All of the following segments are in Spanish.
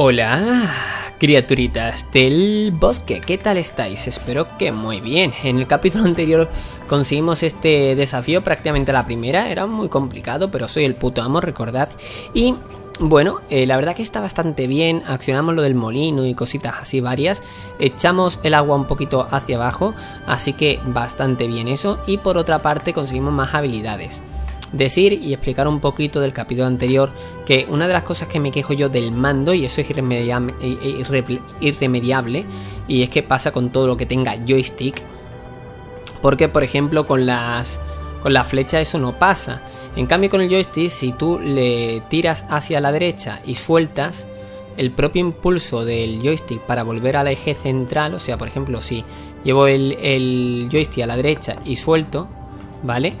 Hola, criaturitas del bosque, ¿qué tal estáis? Espero que muy bien. En el capítulo anterior conseguimos este desafío prácticamente la primera, era muy complicado, pero soy el puto amo, recordad. Y bueno, eh, la verdad que está bastante bien, accionamos lo del molino y cositas así varias, echamos el agua un poquito hacia abajo, así que bastante bien eso, y por otra parte conseguimos más habilidades decir y explicar un poquito del capítulo anterior que una de las cosas que me quejo yo del mando, y eso es irremediable, irremediable y es que pasa con todo lo que tenga joystick, porque por ejemplo con las con la flecha eso no pasa. En cambio con el joystick, si tú le tiras hacia la derecha y sueltas, el propio impulso del joystick para volver al eje central, o sea, por ejemplo, si llevo el, el joystick a la derecha y suelto, ¿vale?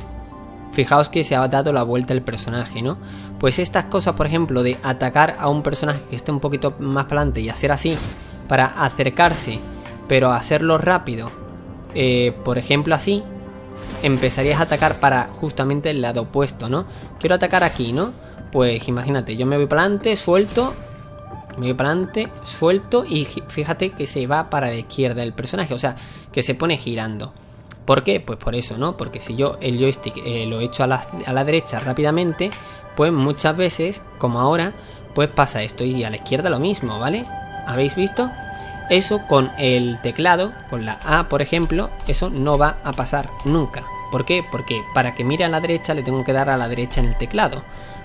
Fijaos que se ha dado la vuelta el personaje, ¿no? Pues estas cosas, por ejemplo, de atacar a un personaje que esté un poquito más para adelante y hacer así, para acercarse, pero hacerlo rápido, eh, por ejemplo así, empezarías a atacar para justamente el lado opuesto, ¿no? Quiero atacar aquí, ¿no? Pues imagínate, yo me voy para adelante, suelto, me voy para adelante, suelto y fíjate que se va para la izquierda el personaje, o sea, que se pone girando. ¿Por qué? Pues por eso, ¿no? Porque si yo el joystick eh, lo echo a la, a la derecha rápidamente, pues muchas veces, como ahora, pues pasa esto. Y a la izquierda lo mismo, ¿vale? ¿Habéis visto? Eso con el teclado, con la A por ejemplo, eso no va a pasar nunca. ¿Por qué? Porque para que mire a la derecha le tengo que dar a la derecha en el teclado,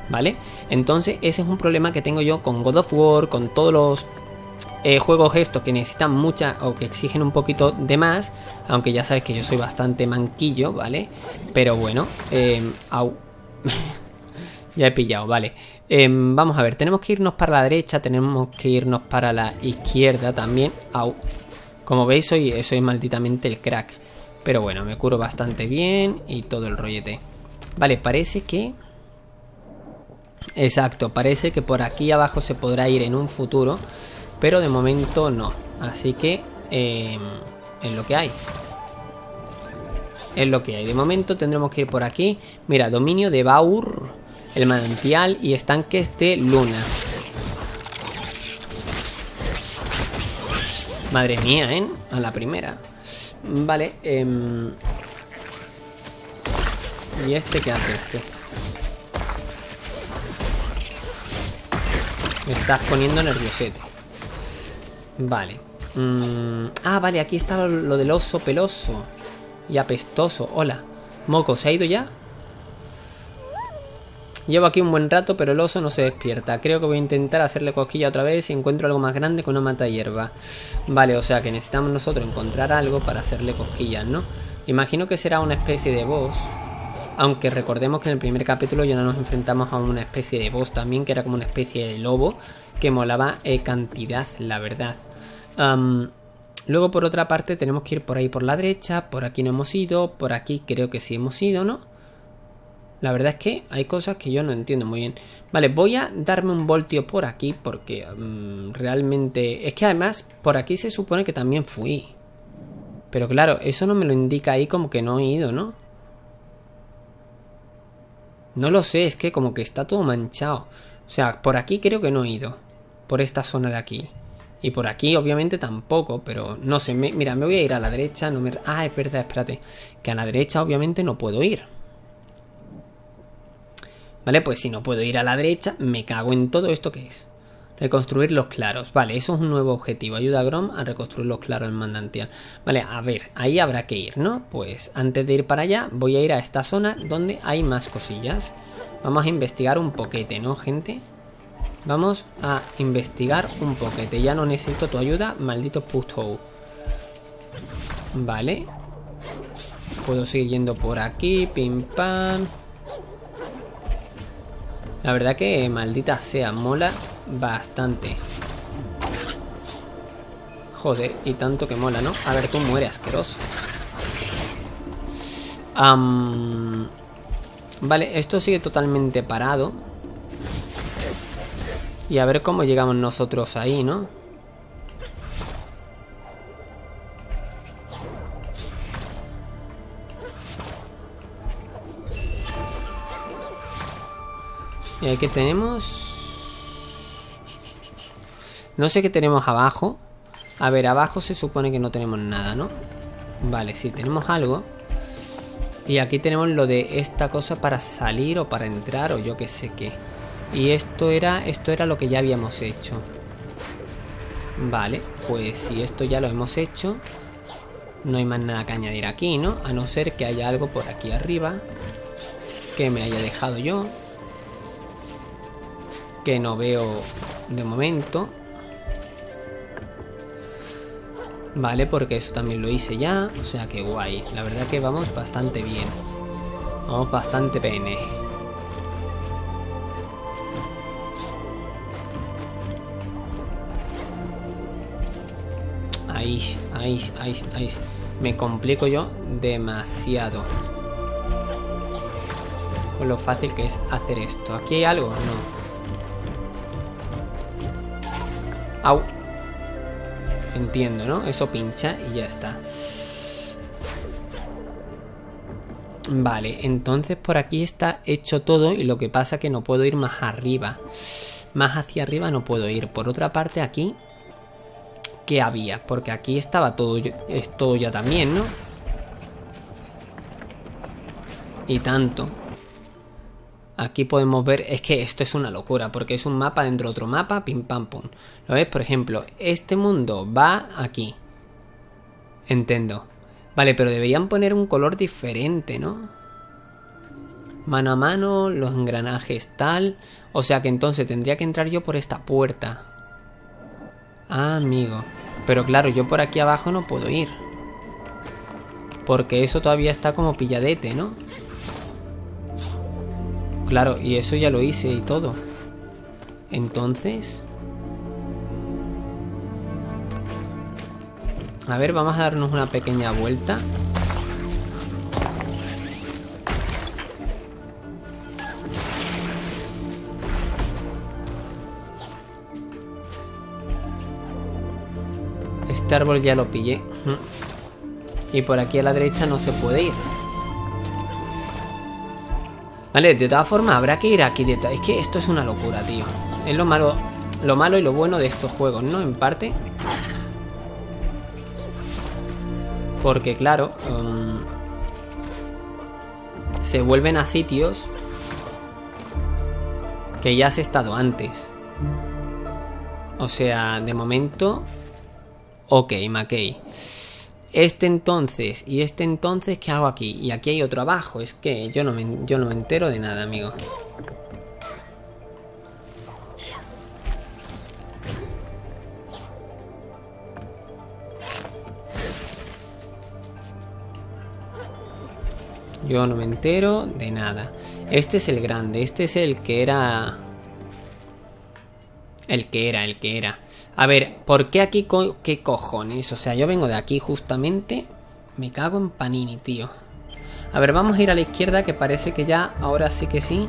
¿vale? Entonces ese es un problema que tengo yo con God of War, con todos los eh, juegos estos que necesitan mucha o que exigen un poquito de más, aunque ya sabes que yo soy bastante manquillo, ¿vale? Pero bueno, eh, au. ya he pillado, vale. Em, vamos a ver, tenemos que irnos para la derecha, tenemos que irnos para la izquierda también. Au. Como veis, soy, soy malditamente el crack. Pero bueno, me curo bastante bien y todo el rollete. Vale, parece que... Exacto, parece que por aquí abajo se podrá ir en un futuro pero de momento no. Así que eh, es lo que hay. Es lo que hay. De momento tendremos que ir por aquí. Mira, dominio de Baur, el manantial y estanques de Luna. Madre mía, ¿eh? A la primera. Vale. Em, ¿Y este qué hace este? Me estás poniendo nerviosete. Vale. Mm, ah, vale, aquí está lo, del oso peloso. Y apestoso. Hola. Moco, ¿se ha ido ya? Llevo aquí un buen rato, pero el oso no se despierta. Creo que voy a intentar hacerle cosquilla otra vez si encuentro algo más grande con una mata hierba. Vale, o sea que necesitamos nosotros encontrar algo para hacerle cosquillas, ¿no? Imagino que será una especie de boss. Aunque recordemos que en el primer capítulo ya no nos enfrentamos a una especie de boss también, que era como una especie de lobo que molaba eh, cantidad, la verdad. luego por otra parte tenemos que ir por ahí por la derecha, por aquí no hemos ido, por aquí creo que sí hemos ido, ¿no? La verdad es que hay cosas que yo no entiendo muy bien. Vale, voy a darme un voltio por aquí porque realmente... Es que además por aquí se supone que también fui. Pero claro, eso no me lo indica ahí como que no he ido, ¿no? No lo sé, es que como que está todo manchado. O sea, por aquí creo que no he ido. Por esta zona de aquí. Y por aquí obviamente tampoco, pero no sé, mira, me voy a ir a la derecha, no me... Ah, es verdad, espérate, que a la derecha obviamente no puedo ir. Vale, pues si no puedo ir a la derecha, me cago en todo esto que es. Reconstruir los claros. Vale, eso es un nuevo objetivo. Ayuda a Grom a reconstruir los claros en mandantial. Vale, a ver, ahí habrá que ir, ¿no? Pues antes de ir para allá, voy a ir a esta zona donde hay más cosillas. Vamos a investigar un poquete, ¿no, gente? Vamos a investigar un poquete. Ya no necesito tu ayuda, maldito puto. Vale. Puedo seguir yendo por aquí, pim pam. La verdad que maldita sea, mola bastante. Joder, y tanto que mola, ¿no? A ver, tú mueres, asqueroso. Vale, esto sigue totalmente parado. Y a ver cómo llegamos nosotros ahí, ¿no? Y aquí tenemos... No sé qué tenemos abajo. A ver, abajo se supone que no tenemos nada, ¿no? Vale, sí, tenemos algo. Y aquí tenemos lo de esta cosa para salir o para entrar o yo qué sé qué. Y esto era, esto era lo que ya habíamos hecho. Vale, pues si esto ya lo hemos hecho, no hay más nada que añadir aquí, ¿no? A no ser que haya algo por aquí arriba que me haya dejado yo. Que no veo de momento. Vale, porque eso también lo hice ya. O sea que guay. La verdad que vamos bastante bien. Vamos bastante pene. Ahí, ahí, ahí, ahí. Me complico yo demasiado. Con lo fácil que es hacer esto. ¿Aquí hay algo? No. Au. Entiendo, ¿no? Eso pincha y ya está. Vale, entonces por aquí está hecho todo y lo que pasa que no puedo ir más arriba. Más hacia arriba no puedo ir. Por otra parte aquí, ¿qué había? Porque aquí estaba todo, es todo ya también, ¿no? Y tanto. Aquí podemos ver, es que esto es una locura, porque es un mapa dentro de otro mapa, pim pam pum. ¿Lo ves? Por ejemplo, este mundo va aquí. Entiendo. Vale, pero deberían poner un color diferente, ¿no? Mano a mano, los engranajes tal. O sea que entonces tendría que entrar yo por esta puerta. Ah, amigo. Pero claro, yo por aquí abajo no puedo ir. Porque eso todavía está como pilladete, ¿no? Claro, y eso ya lo hice y todo. Entonces... A ver, vamos a darnos una pequeña vuelta. Este árbol ya lo pillé. Y por aquí a la derecha no se puede ir. Vale, de todas formas habrá que ir aquí detrás. Es que esto es una locura, tío. Es lo malo, lo malo y lo bueno de estos juegos, ¿no? En parte. Porque claro, um, se vuelven a sitios que ya has estado antes. O sea, de momento, ok, McKay. Este entonces y este entonces, ¿qué hago aquí? Y aquí hay otro abajo. Es que yo no me, yo no me entero de nada, amigo. Yo no me entero de nada. Este es el grande. Este es el que era... El que era, el que era. A ver, ¿por qué aquí qué cojones? O sea, yo vengo de aquí justamente. Me cago en Panini, tío. A ver, vamos a ir a la izquierda que parece que ya, ahora sí que sí.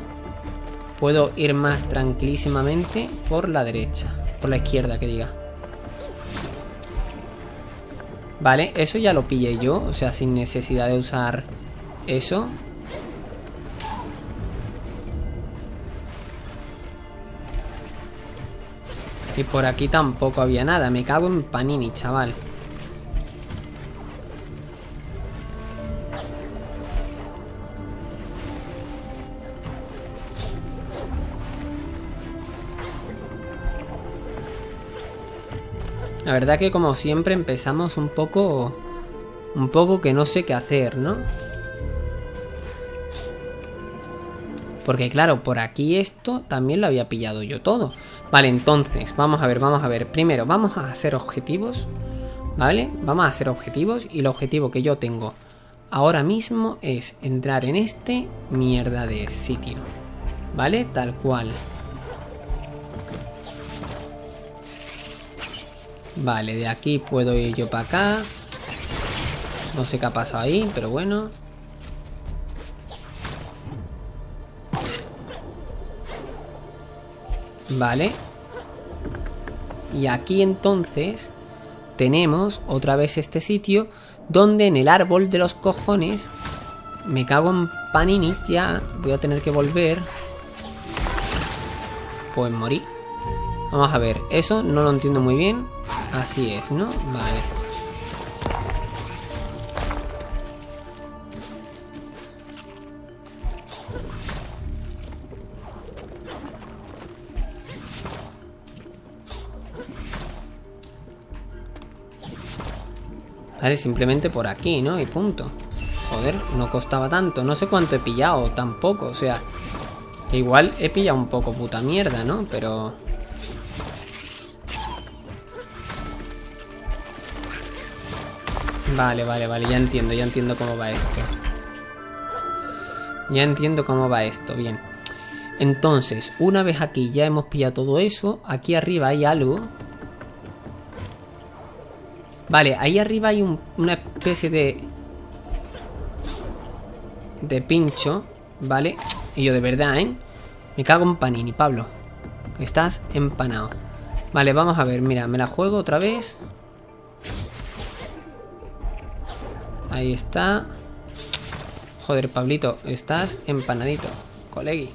Puedo ir más tranquilísimamente por la derecha. Por la izquierda, que diga. Vale, eso ya lo pillé yo. O sea, sin necesidad de usar eso. Y por aquí tampoco había nada. Me cago en Panini, chaval. La verdad que como siempre empezamos un poco... Un poco que no sé qué hacer, ¿no? Porque claro, por aquí esto también lo había pillado yo todo. Vale, entonces, vamos a ver, vamos a ver. Primero, vamos a hacer objetivos. ¿Vale? Vamos a hacer objetivos. Y el objetivo que yo tengo ahora mismo es entrar en este mierda de sitio. ¿Vale? Tal cual. Vale, de aquí puedo ir yo para acá. No sé qué ha pasado ahí, pero bueno. Vale. Y aquí entonces tenemos otra vez este sitio donde en el árbol de los cojones me cago en panini ya. Voy a tener que volver. Pues morí. Vamos a ver, eso no lo entiendo muy bien. Así es, ¿no? Vale. Simplemente por aquí, ¿no? Y punto. Joder, no costaba tanto. No sé cuánto he pillado tampoco. O sea, igual he pillado un poco puta mierda, ¿no? Pero... Vale, vale, vale. Ya entiendo, ya entiendo cómo va esto. Ya entiendo cómo va esto. Bien. Entonces, una vez aquí ya hemos pillado todo eso. Aquí arriba hay algo Vale, ahí arriba hay una especie de... De pincho, ¿vale? Y yo de verdad, ¿eh? Me cago en panini, Pablo. Estás empanado. Vale, vamos a ver, mira, me la juego otra vez. Ahí está. Joder, Pablito, estás empanadito, colegui.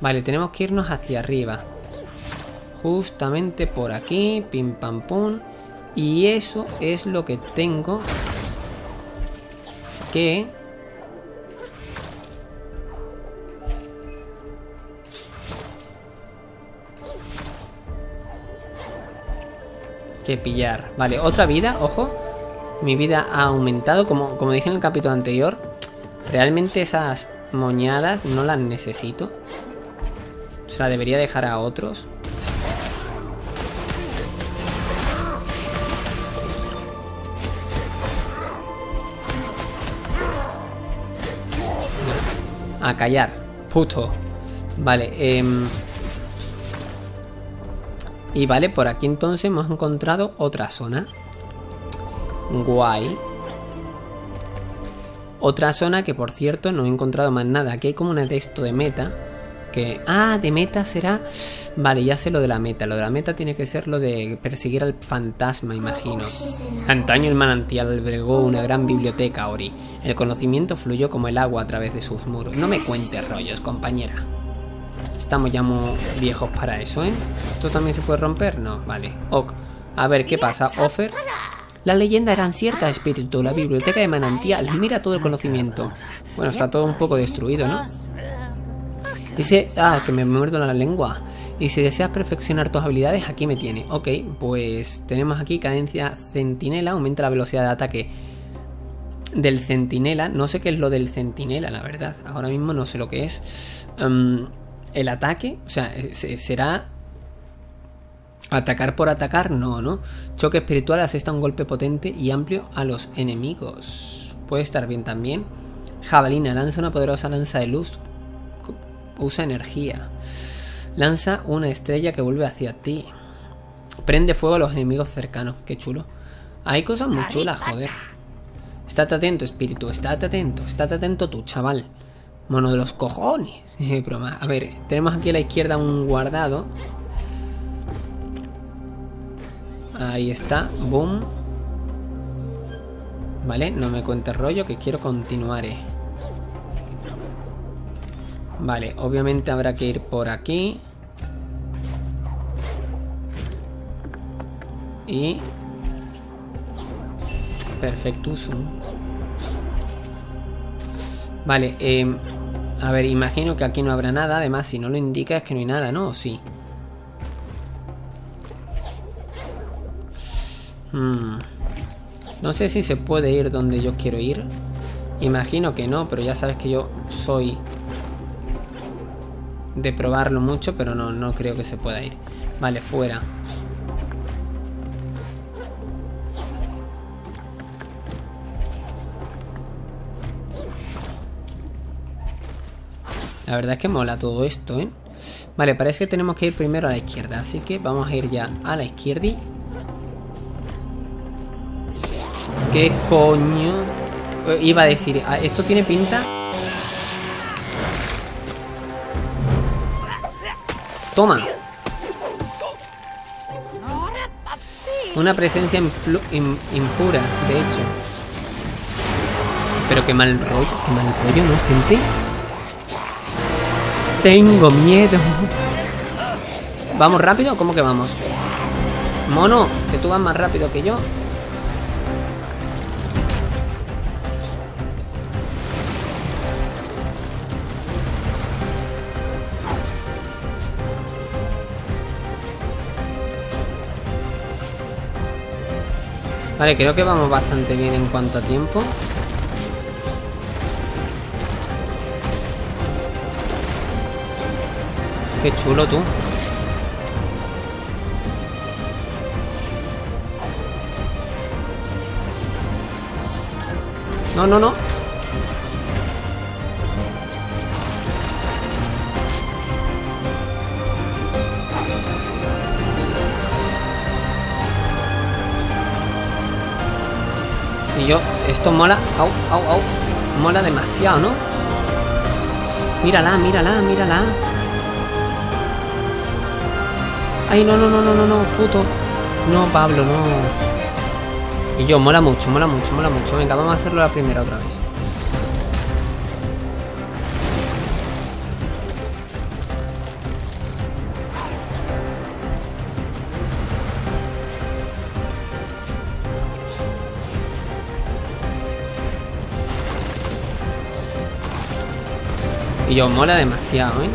Vale, tenemos que irnos hacia arriba. Justamente por aquí, pim pam pum. Y eso es lo que tengo que... Que pillar. Vale, otra vida, ojo. Mi vida ha aumentado, como, como dije en el capítulo anterior. Realmente esas moñadas no las necesito. O sea, debería dejar a otros. A callar. Puto. Vale, eh... Y vale, por aquí entonces hemos encontrado otra zona. Guay. Otra zona que por cierto no he encontrado más nada. Aquí hay como un texto de meta Ah, de meta será... Vale, ya sé lo de la meta. Lo de la meta tiene que ser lo de perseguir al fantasma, imagino. Antaño el manantial albergó una gran biblioteca, Ori. El conocimiento fluyó como el agua a través de sus muros. No me cuentes rollos, compañera. Estamos ya muy viejos para eso, ¿eh? ¿Esto también se puede romper? No, vale. Ok. A ver, ¿qué pasa? Offer. La leyenda era cierta, espíritu. La biblioteca de manantial. Mira todo el conocimiento. Bueno, está todo un poco destruido, ¿no? Dice, ah, que me muerdo la lengua. Y si deseas perfeccionar tus habilidades, aquí me tiene. Ok, pues tenemos aquí cadencia centinela, aumenta la velocidad de ataque del centinela. No sé qué es lo del centinela, la verdad. Ahora mismo no sé lo que es. Em, el ataque, o sea, será Atacar por atacar, no, ¿no? Choque espiritual asesta un golpe potente y amplio a los enemigos. Puede estar bien también. Jabalina lanza una poderosa lanza de luz Usa energía. Lanza una estrella que vuelve hacia ti. Prende fuego a los enemigos cercanos. Qué chulo. Hay cosas muy chulas, joder. Estate atento, espíritu. Estate atento. Estate atento tú, chaval. Mono de los cojones. A ver, tenemos aquí a la izquierda un guardado. Ahí está. Boom. Vale, no me cuentes rollo que quiero continuar. Eh. Vale, obviamente habrá que ir por aquí. Y... Perfectusum. Vale, eh, a ver, imagino que aquí no habrá nada. Además, si no lo indica es que no hay nada, ¿no? ¿O sí? Hmm. No sé si se puede ir donde yo quiero ir. Imagino que no, pero ya sabes que yo soy de probarlo mucho, pero no, no creo que se pueda ir. Vale, fuera. La verdad es que mola todo esto, ¿eh? Vale, parece que tenemos que ir primero a la izquierda, así que vamos a ir ya a la izquierda. ¿Qué coño? Eh, iba a decir, ah, ¿esto tiene pinta? Toma. Una presencia impura, de hecho. Pero qué mal rollo, qué mal rollo, ¿no, gente? Tengo miedo. ¿Vamos rápido? ¿Cómo que vamos? Mono, que tú vas más rápido que yo. Vale, creo que vamos bastante bien en cuanto a tiempo. Qué chulo tú. No, no, no. Yo, esto mola, au, au, au, mola demasiado, ¿no? Mírala, mírala, mírala. Ay, no, no, no, no, no, no, puto. No, Pablo, no. Y yo, mola mucho, mola mucho, mola mucho. Venga, vamos a hacerlo la primera otra vez. Yo, mola demasiado, ¿eh?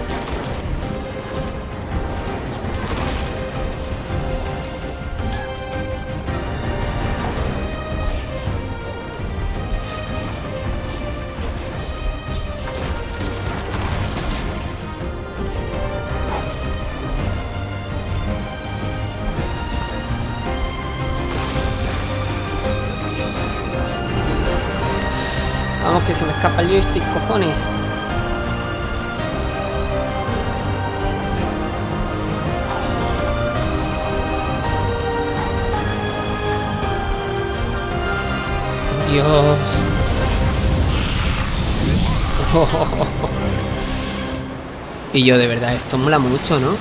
Vamos que se me escapa el joystick, cojones. Dios. Y yo, de verdad, esto mola mucho, ¿no?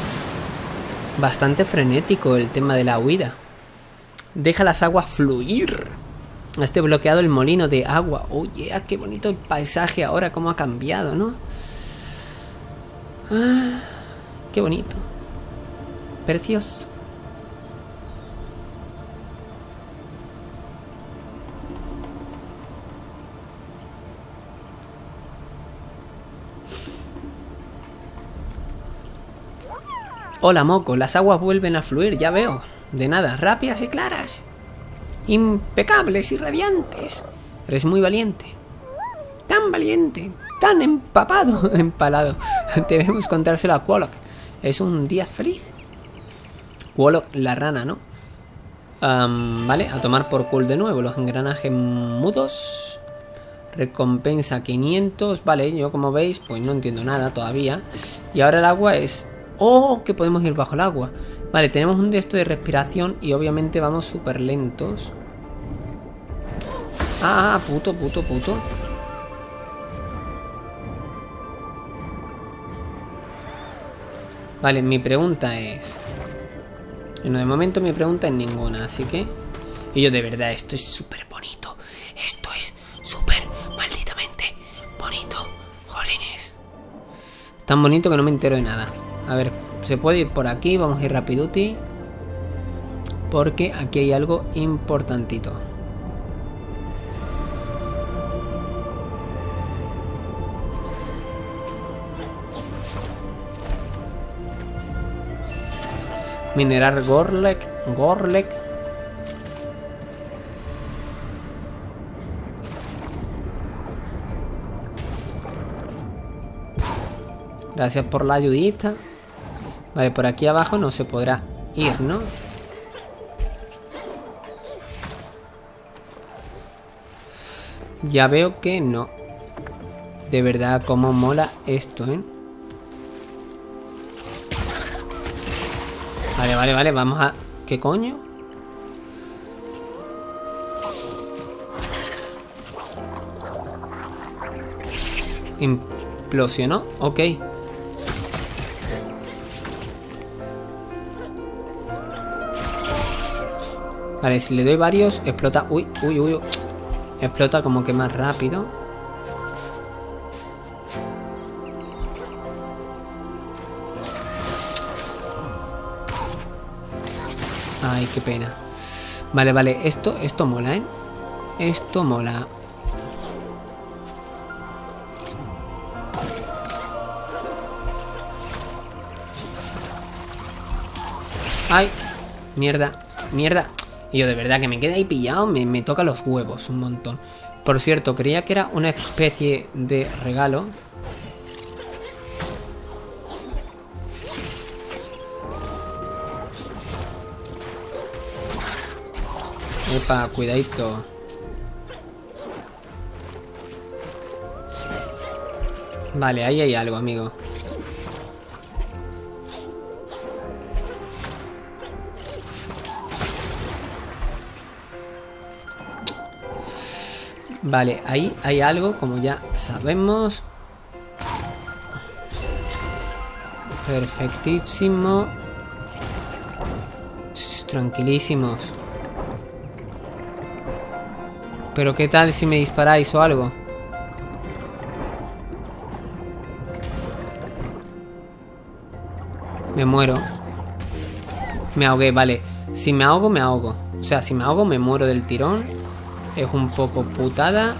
Bastante frenético el tema de la huida. Deja las aguas fluir. Este bloqueado el molino de agua. Oye, qué bonito el paisaje ahora, cómo ha cambiado, ¿no? Ah, qué bonito. Precioso. Hola, Moco. Las aguas vuelven a fluir, ya veo. De nada, rápidas y claras. Impecables y radiantes. Eres muy valiente. Tan valiente. Tan empapado. Empalado. Debemos contárselo a Quolock. Es un día feliz. Quolock, la rana, ¿no? Vale, a tomar por cool de nuevo. Los engranajes mudos. Recompensa 500. Vale, yo como veis, pues no entiendo nada todavía. Y ahora el agua es ¡Oh! Que podemos ir bajo el agua. Vale, tenemos un de esto de respiración y obviamente vamos súper lentos. Ah, puto, puto, puto. Vale, mi pregunta es... Bueno, de momento mi pregunta es ninguna, así que... Y yo de verdad, esto es súper bonito. Esto es súper malditamente bonito. Jolines. Tan bonito que no me entero de nada. A ver, se puede ir por aquí. Vamos a ir rapiduti. Porque aquí hay algo importantito. Mineral Gorlek. Gorlek. Gracias por la ayudita. Vale, por aquí abajo no se podrá ir, ¿no? Ya veo que no. De verdad, cómo mola esto, ¿eh? Vale, vale, vale, vamos a... ¿Qué coño? Implosionó, ok. Vale, si le doy varios, explota... Uy, uy, uy. Explota como que más rápido. Ay, qué pena. Vale, vale, esto, esto mola, ¿eh? Esto mola. ¡Ay! Mierda, mierda. Y yo de verdad que me queda ahí pillado, me, me toca los huevos un montón. Por cierto, creía que era una especie de regalo. Epa, cuidadito. Vale, ahí hay algo, amigo. Vale, ahí hay algo, como ya sabemos. Perfectísimo. Tranquilísimos. Pero qué tal si me disparáis o algo. Me muero. Me ahogué, vale. Si me ahogo, me ahogo. O sea, si me ahogo, me muero del tirón. Es un poco putada.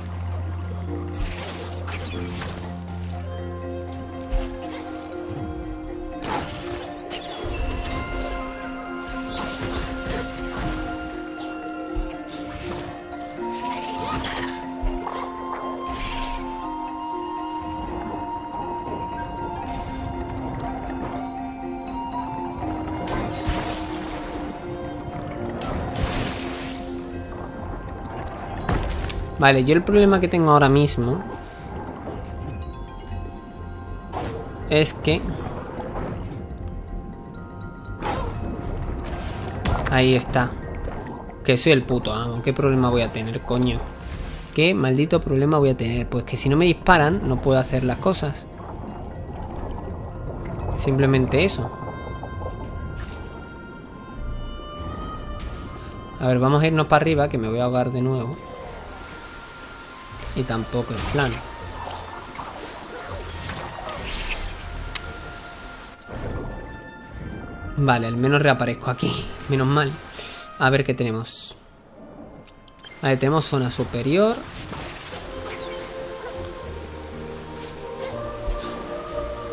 Vale, yo el problema que tengo ahora mismo es que ahí está. Que soy el puto amo. ¿Qué problema voy a tener, coño? ¿Qué maldito problema voy a tener? Pues que si no me disparan, no puedo hacer las cosas. Simplemente eso. A ver, vamos a irnos para arriba, que me voy a ahogar de nuevo. Y tampoco es plan. Vale, al menos reaparezco aquí. Menos mal. A ver qué tenemos. Vale, tenemos zona superior.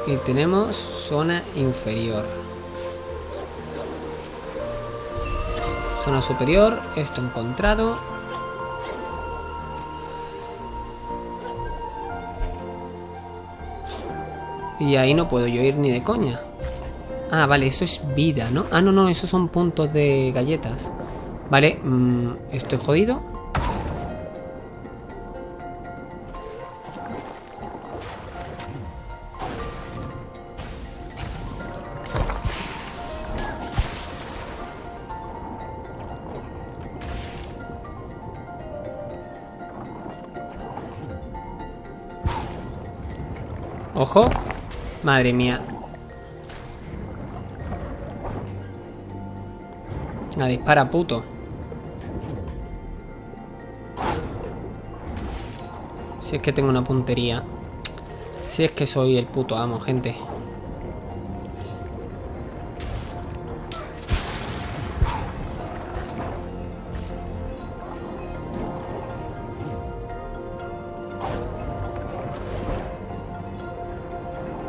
Y tenemos zona inferior. Zona superior, esto encontrado. Y ahí no puedo yo ir ni de coña. Ah, vale, eso es vida, ¿no? Ah, no, no, esos son puntos de galletas. Vale, mmm, estoy jodido. Madre mía. La dispara, puto. Si es que tengo una puntería. Si es que soy el puto amo, gente.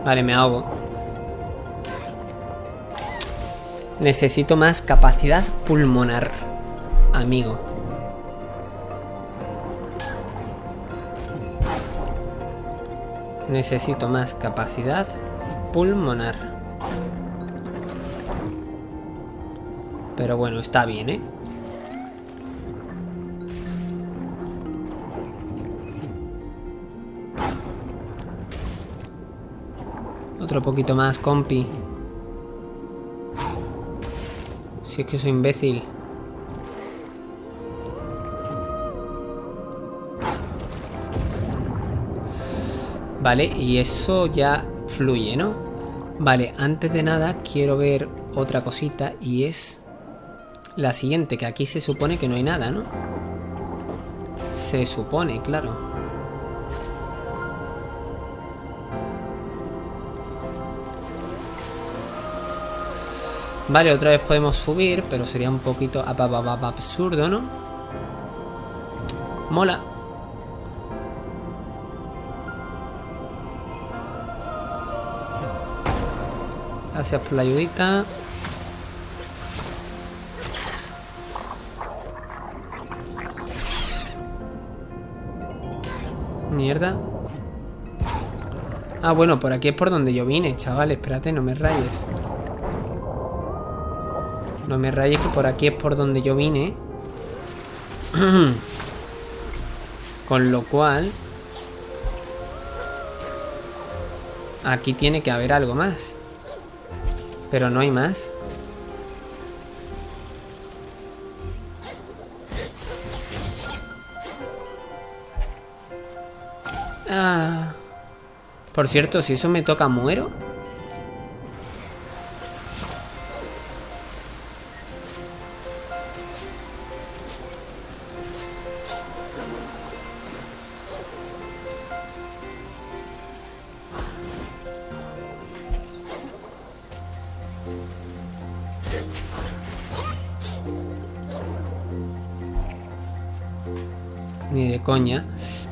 Vale, me ahogo. Necesito más capacidad pulmonar, amigo. Necesito más capacidad pulmonar. Pero bueno, está bien, ¿eh? Otro poquito más, compi. Si es que soy imbécil. Vale, y eso ya fluye, ¿no? Vale, antes de nada quiero ver otra cosita y es la siguiente, que aquí se supone que no hay nada, ¿no? Se supone, claro. Vale, otra vez podemos subir, pero sería un poquito absurdo, ¿no? Mola. Gracias por la ayudita. Mierda. Ah, bueno, por aquí es por donde yo vine, chaval. Espérate, no me rayes. No me rayes que por aquí es por donde yo vine. Con lo cual... Aquí tiene que haber algo más. Pero no hay más. Ah. Por cierto, si eso me toca, muero.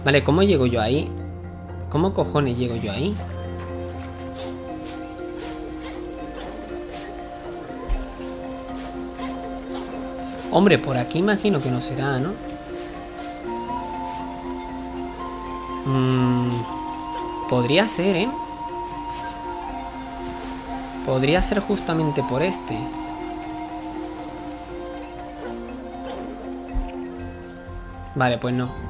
Vale, ¿cómo llego yo ahí? ¿Cómo cojones llego yo ahí? Hombre, por aquí imagino que no será, ¿no? Mm, podría ser, ¿eh? Podría ser justamente por este. Vale, pues no.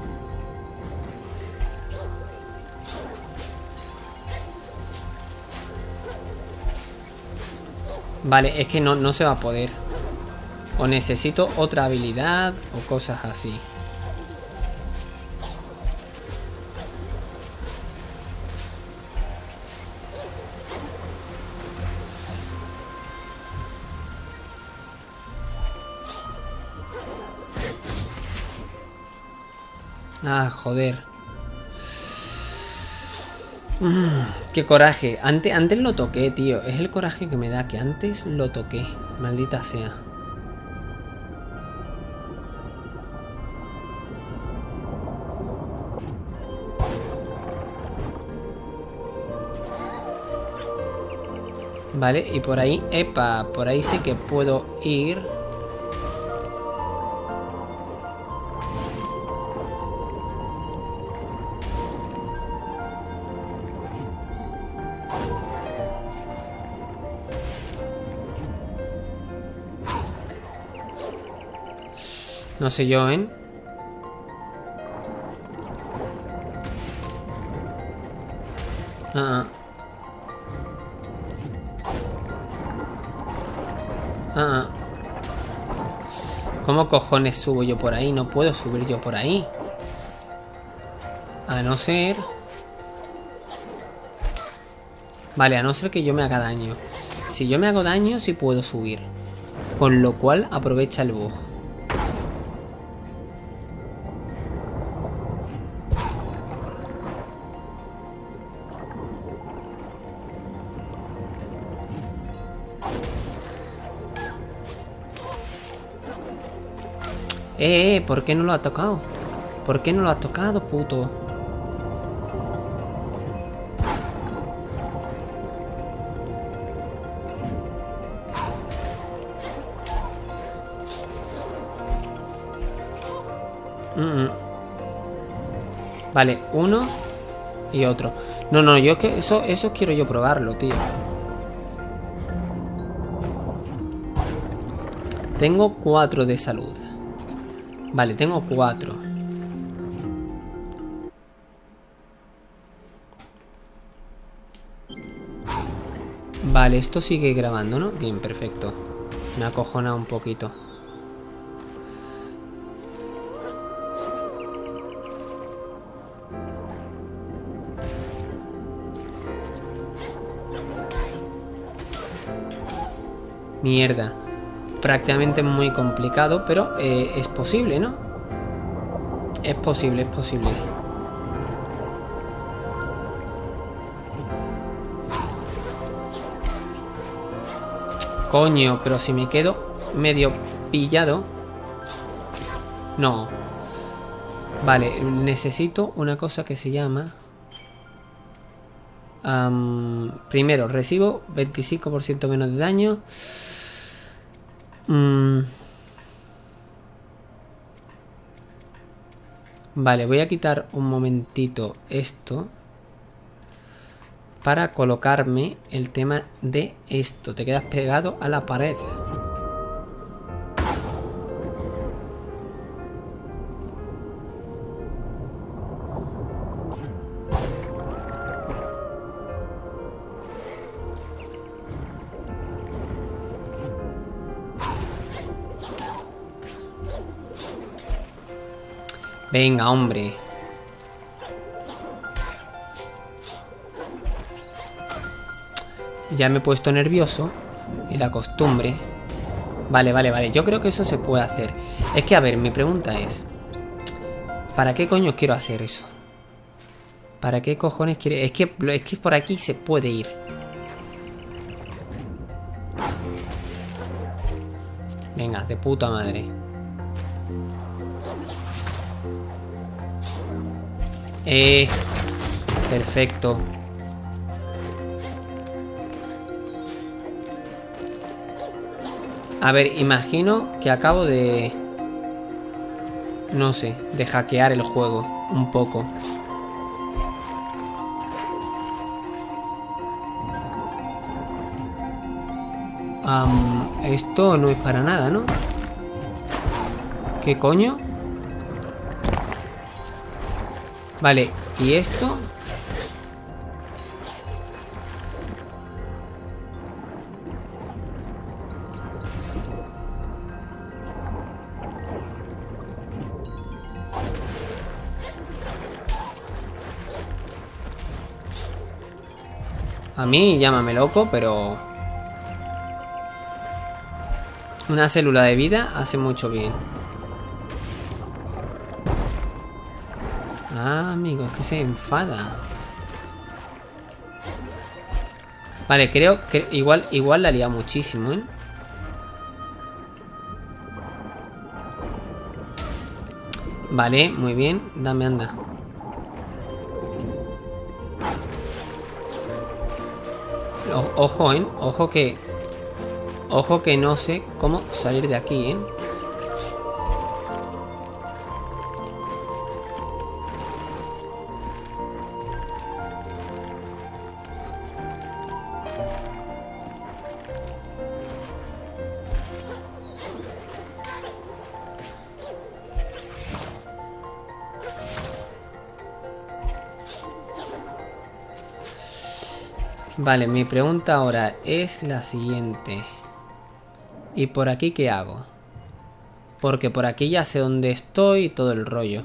Vale, es que no, no se va a poder. O necesito otra habilidad o cosas así. Ah, joder. Qué coraje. Antes, antes lo toqué, tío. Es el coraje que me da que antes lo toqué. Maldita sea. Vale, y por ahí, epa, por ahí sí que puedo ir. No sé yo, ¿eh? Ah, ah. Ah. ¿Cómo cojones subo yo por ahí? No puedo subir yo por ahí. A no ser... Vale, a no ser que yo me haga daño. Si yo me hago daño, sí puedo subir. Con lo cual aprovecha el bug. Eh, ¿por qué no lo ha tocado? ¿Por qué no lo ha tocado, puto? Vale, uno y otro. No, no, yo que eso, eso quiero yo probarlo, tío. Tengo cuatro de salud. Vale, tengo cuatro. Vale, esto sigue grabando, ¿no? Bien, perfecto. Me acojona un poquito. Mierda prácticamente muy complicado, pero eh, es posible, ¿no? Es posible, es posible. Coño, pero si me quedo medio pillado... No. Vale, necesito una cosa que se llama... primero, recibo 25% menos de daño. Mm. Vale, voy a quitar un momentito esto para colocarme el tema de esto. Te quedas pegado a la pared. Venga, hombre. Ya me he puesto nervioso. Y la costumbre. Vale, vale, vale. Yo creo que eso se puede hacer. Es que, a ver, mi pregunta es... ¿Para qué coño quiero hacer eso? ¿Para qué cojones quiere...? Es que, es que por aquí se puede ir. Venga, de puta madre. Eh, perfecto. A ver, imagino que acabo de... No sé, de hackear el juego un poco. esto no es para nada, ¿no? ¿Qué coño? Vale, ¿y esto? A mí llámame loco, pero... Una célula de vida hace mucho bien. Amigo, que se enfada. Vale, creo que igual, igual la lía muchísimo, ¿eh? Vale, muy bien. Dame, anda. ojo, ¿eh? Ojo que... Ojo que no sé cómo salir de aquí, ¿eh? Vale, mi pregunta ahora es la siguiente. ¿Y por aquí qué hago? Porque por aquí ya sé dónde estoy y todo el rollo.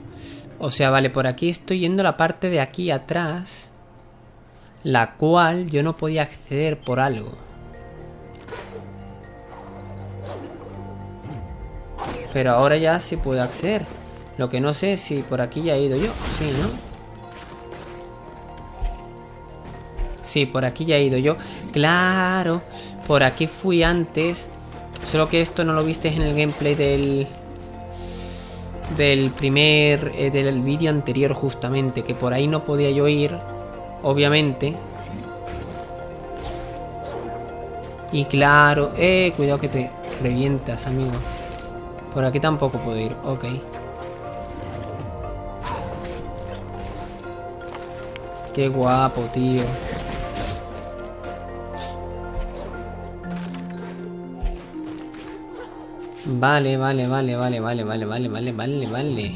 O sea, vale, por aquí estoy yendo a la parte de aquí atrás. La cual yo no podía acceder por algo. Pero ahora ya sí puedo acceder. Lo que no sé es si por aquí ya he ido yo. Sí, ¿no? Sí, por aquí ya he ido yo. Claro, por aquí fui antes. Solo que esto no lo viste en el gameplay del... Del primer... Eh, del vídeo anterior justamente. Que por ahí no podía yo ir. Obviamente. Y claro... Eh, cuidado que te revientas, amigo. Por aquí tampoco puedo ir. Ok. Qué guapo, tío. Vale, vale, vale, vale, vale, vale, vale, vale, vale, vale.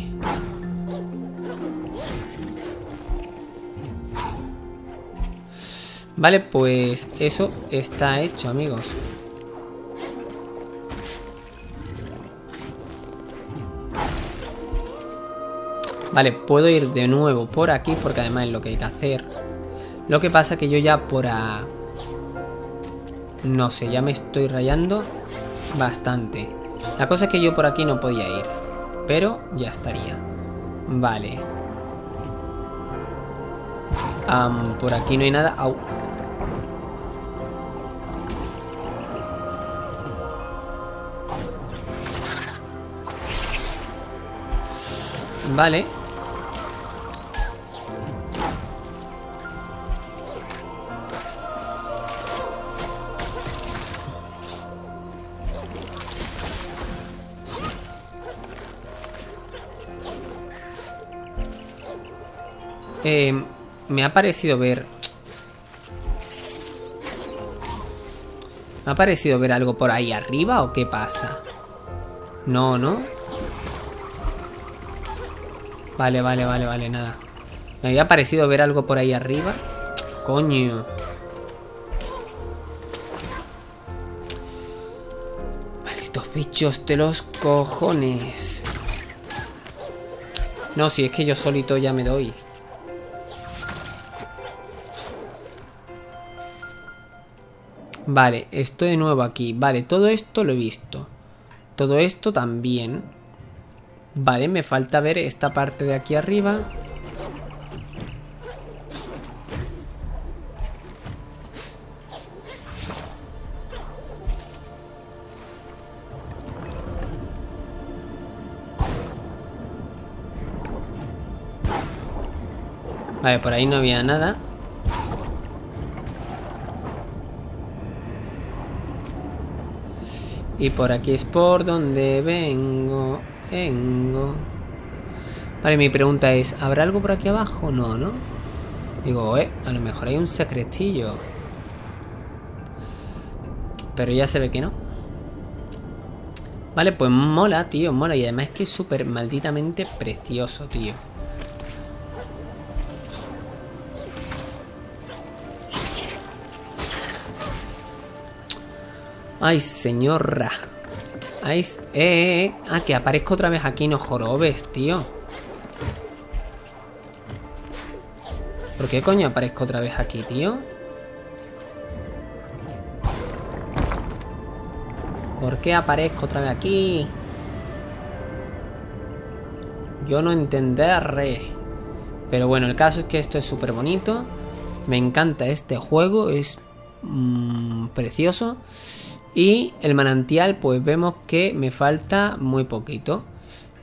Vale, pues eso está hecho, amigos. Vale, puedo ir de nuevo por aquí porque además es lo que hay que hacer. Lo que pasa que yo ya por a... No sé, ya me estoy rayando bastante. La cosa es que yo por aquí no podía ir. Pero ya estaría. Vale. Um, por aquí no hay nada. Au. Vale. Eh, me ha parecido ver... ¿Me ha parecido ver algo por ahí arriba o qué pasa? No, ¿no? Vale, vale, vale, vale, nada. Me había parecido ver algo por ahí arriba. Coño. Malditos bichos de los cojones. No, si es que yo solito ya me doy. Vale, estoy de nuevo aquí. Vale, todo esto lo he visto. Todo esto también. Vale, me falta ver esta parte de aquí arriba. Vale, por ahí no había nada. Y por aquí es por donde vengo. Vengo. Vale, mi pregunta es, ¿habrá algo por aquí abajo? No, ¿no? Digo, eh, a lo mejor hay un secretillo. Pero ya se ve que no. Vale, pues mola, tío, mola. Y además es que es súper malditamente precioso, tío. Ay, señora. Ay, eh, eh. Ah, que aparezco otra vez aquí, no jorobes, tío. ¿Por qué coño aparezco otra vez aquí, tío? ¿Por qué aparezco otra vez aquí? Yo no entenderé. Pero bueno, el caso es que esto es súper bonito. Me encanta este juego, es mmm, precioso. Y el manantial, pues vemos que me falta muy poquito.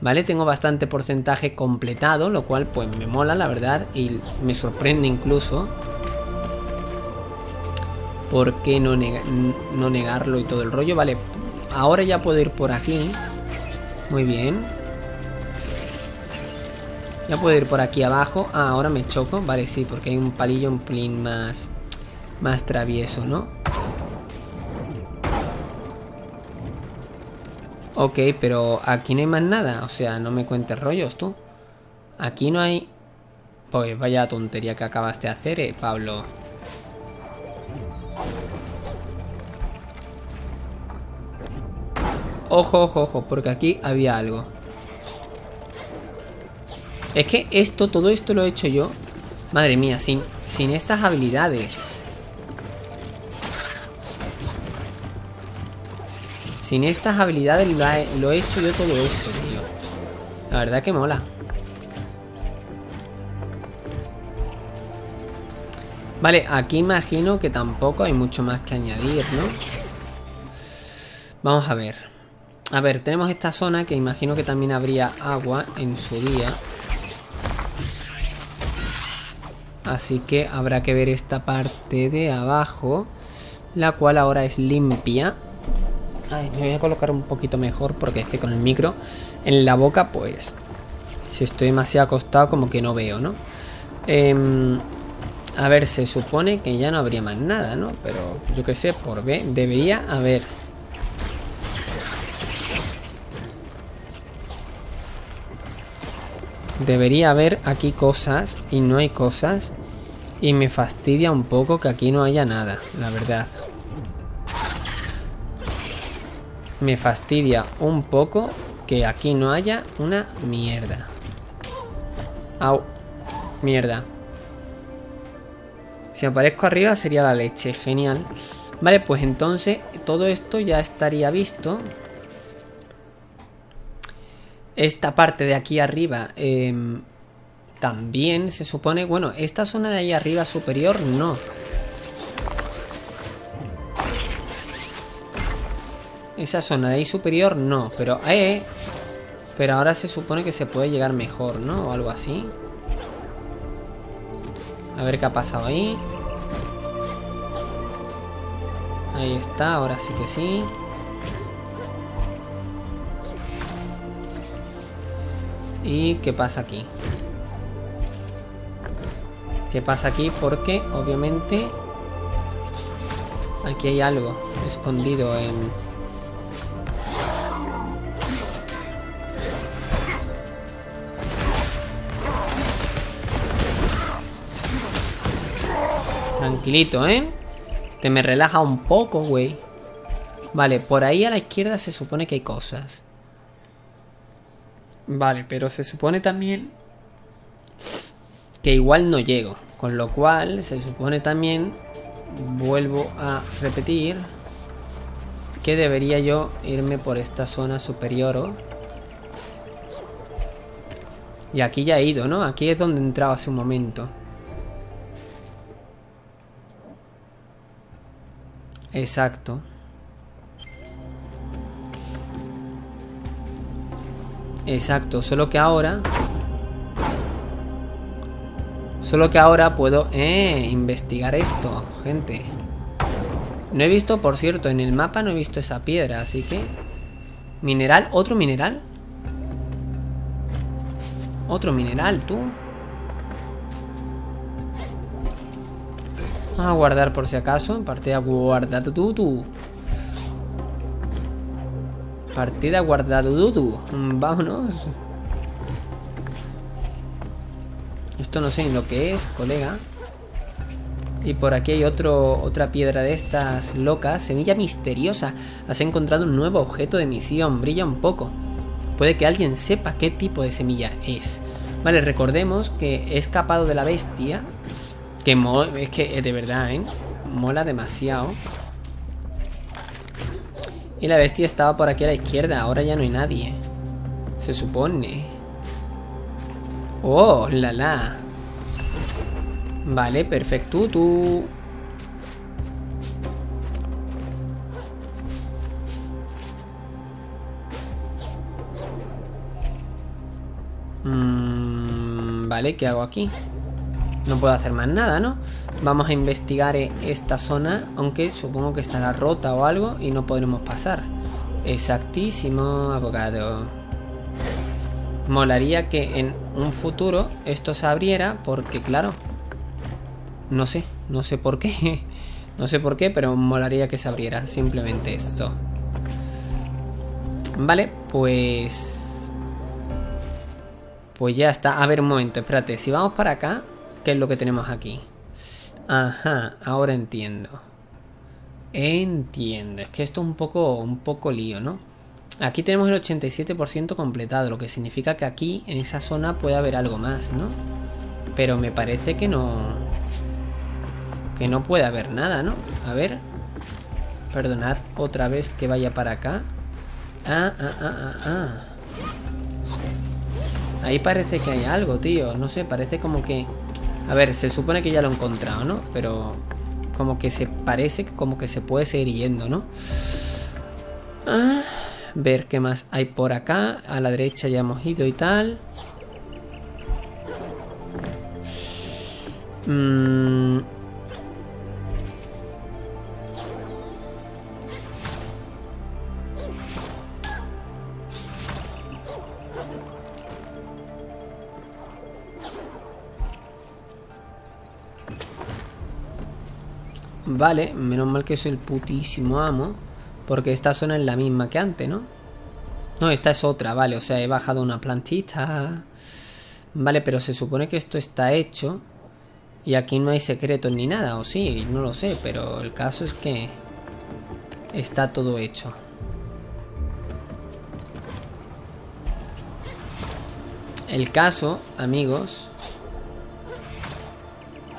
¿Vale? Tengo bastante porcentaje completado, lo cual pues me mola, la verdad, y me sorprende incluso. ¿Por qué no, no negarlo y todo el rollo? Vale, ahora ya puedo ir por aquí. Muy bien. Ya puedo ir por aquí abajo. Ah, ahora me choco. Vale, sí, porque hay un palillo un plin más, más travieso, ¿no? Ok, pero aquí no hay más nada. O sea, no me cuentes rollos tú. Aquí no hay... Pues vaya tontería que acabaste de hacer, eh, Pablo. Ojo, ojo, ojo, porque aquí había algo. Es que esto, todo esto lo he hecho yo. Madre mía, sin, sin estas habilidades. Sin estas habilidades lo he, hecho yo todo esto, tío. La verdad que mola. Vale, aquí imagino que tampoco hay mucho más que añadir, ¿no? Vamos a ver. A ver, tenemos esta zona que imagino que también habría agua en su día. Así que habrá que ver esta parte de abajo, la cual ahora es limpia. Ay, me voy a colocar un poquito mejor porque es que con el micro en la boca, pues, si estoy demasiado acostado como que no veo, ¿no? Em, a ver, se supone que ya no habría más nada, ¿no? Pero yo qué sé, por B debería haber. Debería haber aquí cosas y no hay cosas. Y me fastidia un poco que aquí no haya nada, la verdad. Me fastidia un poco que aquí no haya una mierda. Au. Mierda. Si aparezco arriba sería la leche. Genial. Vale, pues entonces todo esto ya estaría visto. Esta parte de aquí arriba em, también se supone... Bueno, esta zona de ahí arriba superior no. Esa zona de ahí superior no, pero... Eh, Pero ahora se supone que se puede llegar mejor, ¿no? O algo así. A ver qué ha pasado ahí. Ahí está, ahora sí que sí. ¿Y qué pasa aquí? ¿Qué pasa aquí? Porque obviamente aquí hay algo escondido en... Tranquilito, ¿eh? Te me relaja un poco, güey. Vale, por ahí a la izquierda se supone que hay cosas. Vale, pero se supone también que igual no llego. Con lo cual, se supone también, vuelvo a repetir, que debería yo irme por esta zona superior. Y aquí ya he ido, ¿no? Aquí es donde entraba hace un momento. Exacto. Exacto, solo que ahora... Solo que ahora puedo eh, investigar esto, gente. No he visto, por cierto, en el mapa no he visto esa piedra, así que... ¿Mineral? ¿Otro mineral? Otro mineral, tú. Vamos a guardar por si acaso. Partida guardado tú, tú. Partida guardado tú, Vámonos. Esto no sé ni lo que es, colega. Y por aquí hay otro, otra piedra de estas locas. Semilla misteriosa. Has encontrado un nuevo objeto de misión. Brilla un poco. Puede que alguien sepa qué tipo de semilla es. Vale, recordemos que he escapado de la bestia que es que eh, de verdad, ¿eh? Mola demasiado. Y la bestia estaba por aquí a la izquierda. Ahora ya no hay nadie. Se supone. Oh, la la. Vale, perfecto. Tú. Mm, vale, ¿qué hago aquí? No puedo hacer más nada, ¿no? Vamos a investigar esta zona, aunque supongo que estará rota o algo y no podremos pasar. Exactísimo, abogado. Molaría que en un futuro esto se abriera porque, claro, no sé, no sé por qué. No sé por qué, pero molaría que se abriera. Simplemente esto. Vale, pues... Pues ya está. A ver, un momento, espérate. Si vamos para acá, ¿Qué es lo que tenemos aquí? Ajá, ahora entiendo. Entiendo. Es que esto es un poco, un poco lío, ¿no? Aquí tenemos el 87% completado, lo que significa que aquí, en esa zona, puede haber algo más, ¿no? Pero me parece que no... Que no puede haber nada, ¿no? A ver... Perdonad otra vez que vaya para acá. Ah, ah, ah, ah, ah. Ahí parece que hay algo, tío. No sé, parece como que... A ver, se supone que ya lo he encontrado, ¿no? Pero como que se parece como que se puede seguir yendo, ¿no? Ah, ver qué más hay por acá. A la derecha ya hemos ido y tal. Mmm... Vale, menos mal que soy el putísimo amo. Porque esta zona es la misma que antes, ¿no? No, esta es otra, vale. O sea, he bajado una plantita. Vale, pero se supone que esto está hecho. Y aquí no hay secretos ni nada, o sí, no lo sé. Pero el caso es que está todo hecho. El caso, amigos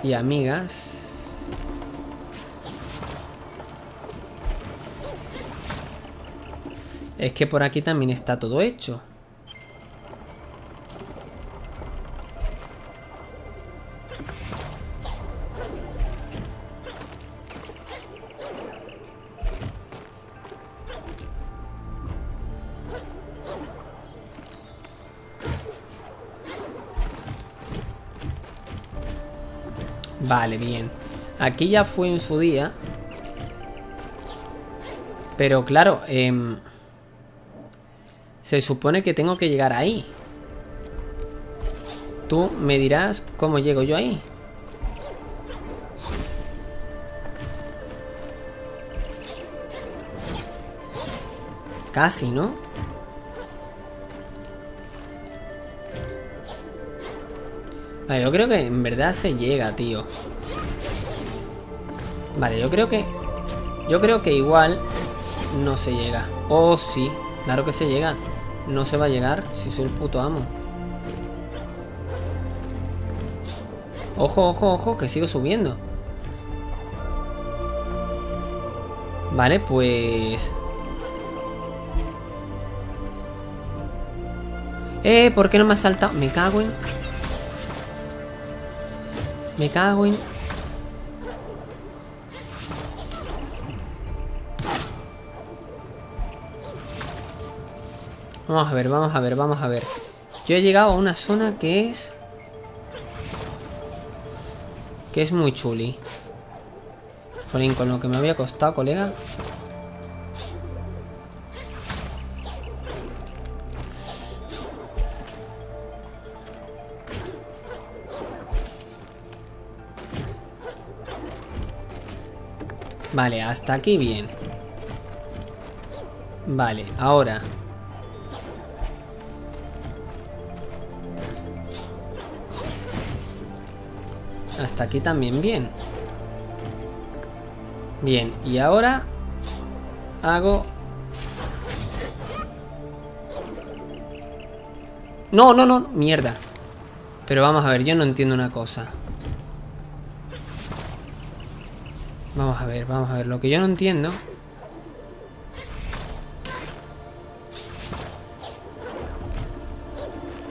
y amigas, Es que por aquí también está todo hecho. Vale, bien. Aquí ya fue en su día. Pero claro, eh se supone que tengo que llegar ahí. Tú me dirás cómo llego yo ahí. Casi, ¿no? Vale, yo creo que en verdad se llega, tío. Vale, yo creo que... Yo creo que igual no se llega. Oh, sí. Claro que se llega. No se va a llegar si soy el puto amo. Ojo, ojo, ojo, que sigo subiendo. Vale, pues... Eh, ¿por qué no me ha saltado? Me cago en... Me cago en... Vamos a ver, vamos a ver, vamos a ver. Yo he llegado a una zona que es... Que es muy chuli. Con lo que me había costado, colega. Vale, hasta aquí bien. Vale, ahora. Hasta aquí también bien. Bien, y ahora hago... No, no, no, mierda. Pero vamos a ver, yo no entiendo una cosa. Vamos a ver, vamos a ver. Lo que yo no entiendo...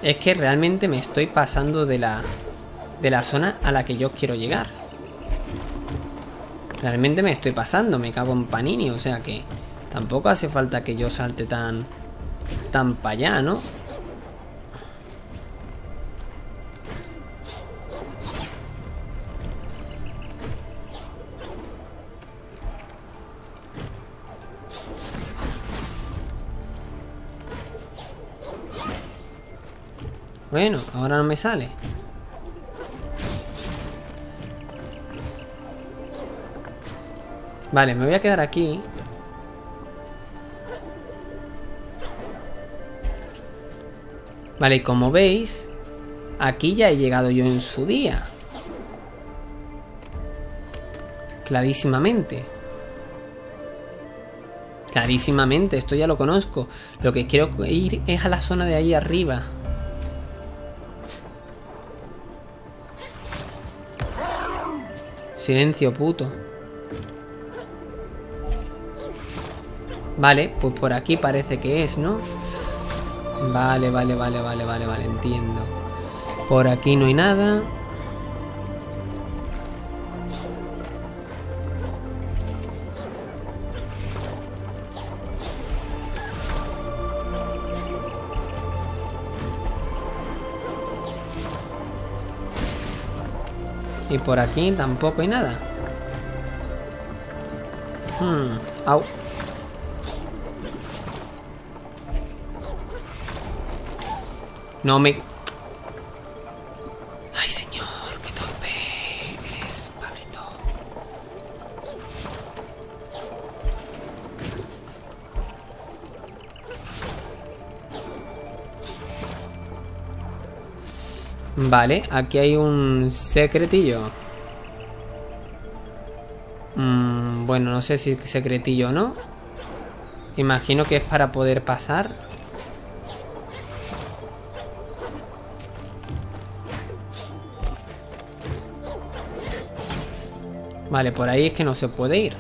Es que realmente me estoy pasando de la... De la zona a la que yo quiero llegar. Realmente me estoy pasando, me cago en panini, o sea que... Tampoco hace falta que yo salte tan... Tan para allá, ¿no? Bueno, ahora no me sale. Vale, me voy a quedar aquí. Vale, y como veis, aquí ya he llegado yo en su día. Clarísimamente. Clarísimamente, esto ya lo conozco. Lo que quiero ir es a la zona de ahí arriba. Silencio, puto. Vale, pues por aquí parece que es, ¿no? Vale, vale, vale, vale, vale, vale, entiendo. Por aquí no hay nada. Y por aquí tampoco hay nada. Hmm. Au. No me... Ay, señor, qué torpe eres, Pablito. Vale, aquí hay un secretillo. Mm, bueno, no sé si secretillo o no. Imagino que es para poder pasar. Vale, por ahí es que no se puede ir.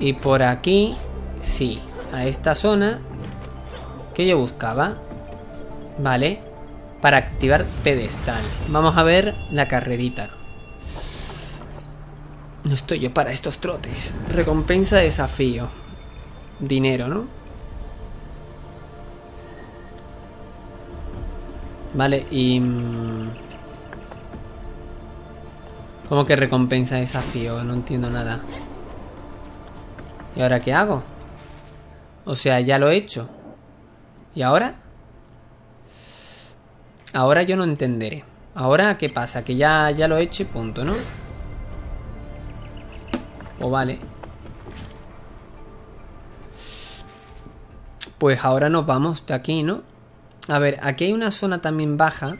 Y por aquí, sí, a esta zona que yo buscaba. Vale, para activar pedestal. Vamos a ver la carrerita. No estoy yo para estos trotes. Recompensa desafío. Dinero, ¿no? Vale, y... mm, ¿Cómo que recompensa desafío? No entiendo nada. ¿Y ahora qué hago? O sea, ya lo he hecho. ¿Y ahora? Ahora yo no entenderé. Ahora, ¿qué pasa? Que ya, ya lo he hecho y punto, ¿no? O vale. Pues ahora nos vamos de aquí, ¿no? A ver, aquí hay una zona también baja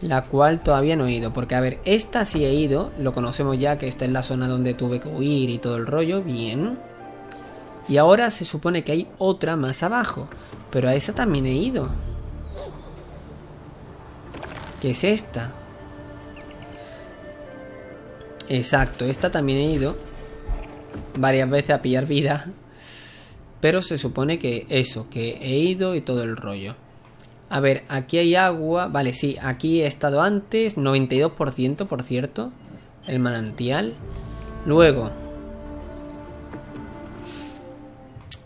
La cual todavía no he ido Porque a ver, esta sí he ido Lo conocemos ya, que esta es la zona donde tuve que huir y todo el rollo Bien. Y ahora se supone que hay otra más abajo Pero a esa también he ido. ¿Qué es esta? Exacto, esta también he ido Varias veces a pillar vida Pero se supone que eso, que he ido y todo el rollo a ver, aquí hay agua. Vale, sí, aquí he estado antes. 92%, por cierto. El manantial. Luego.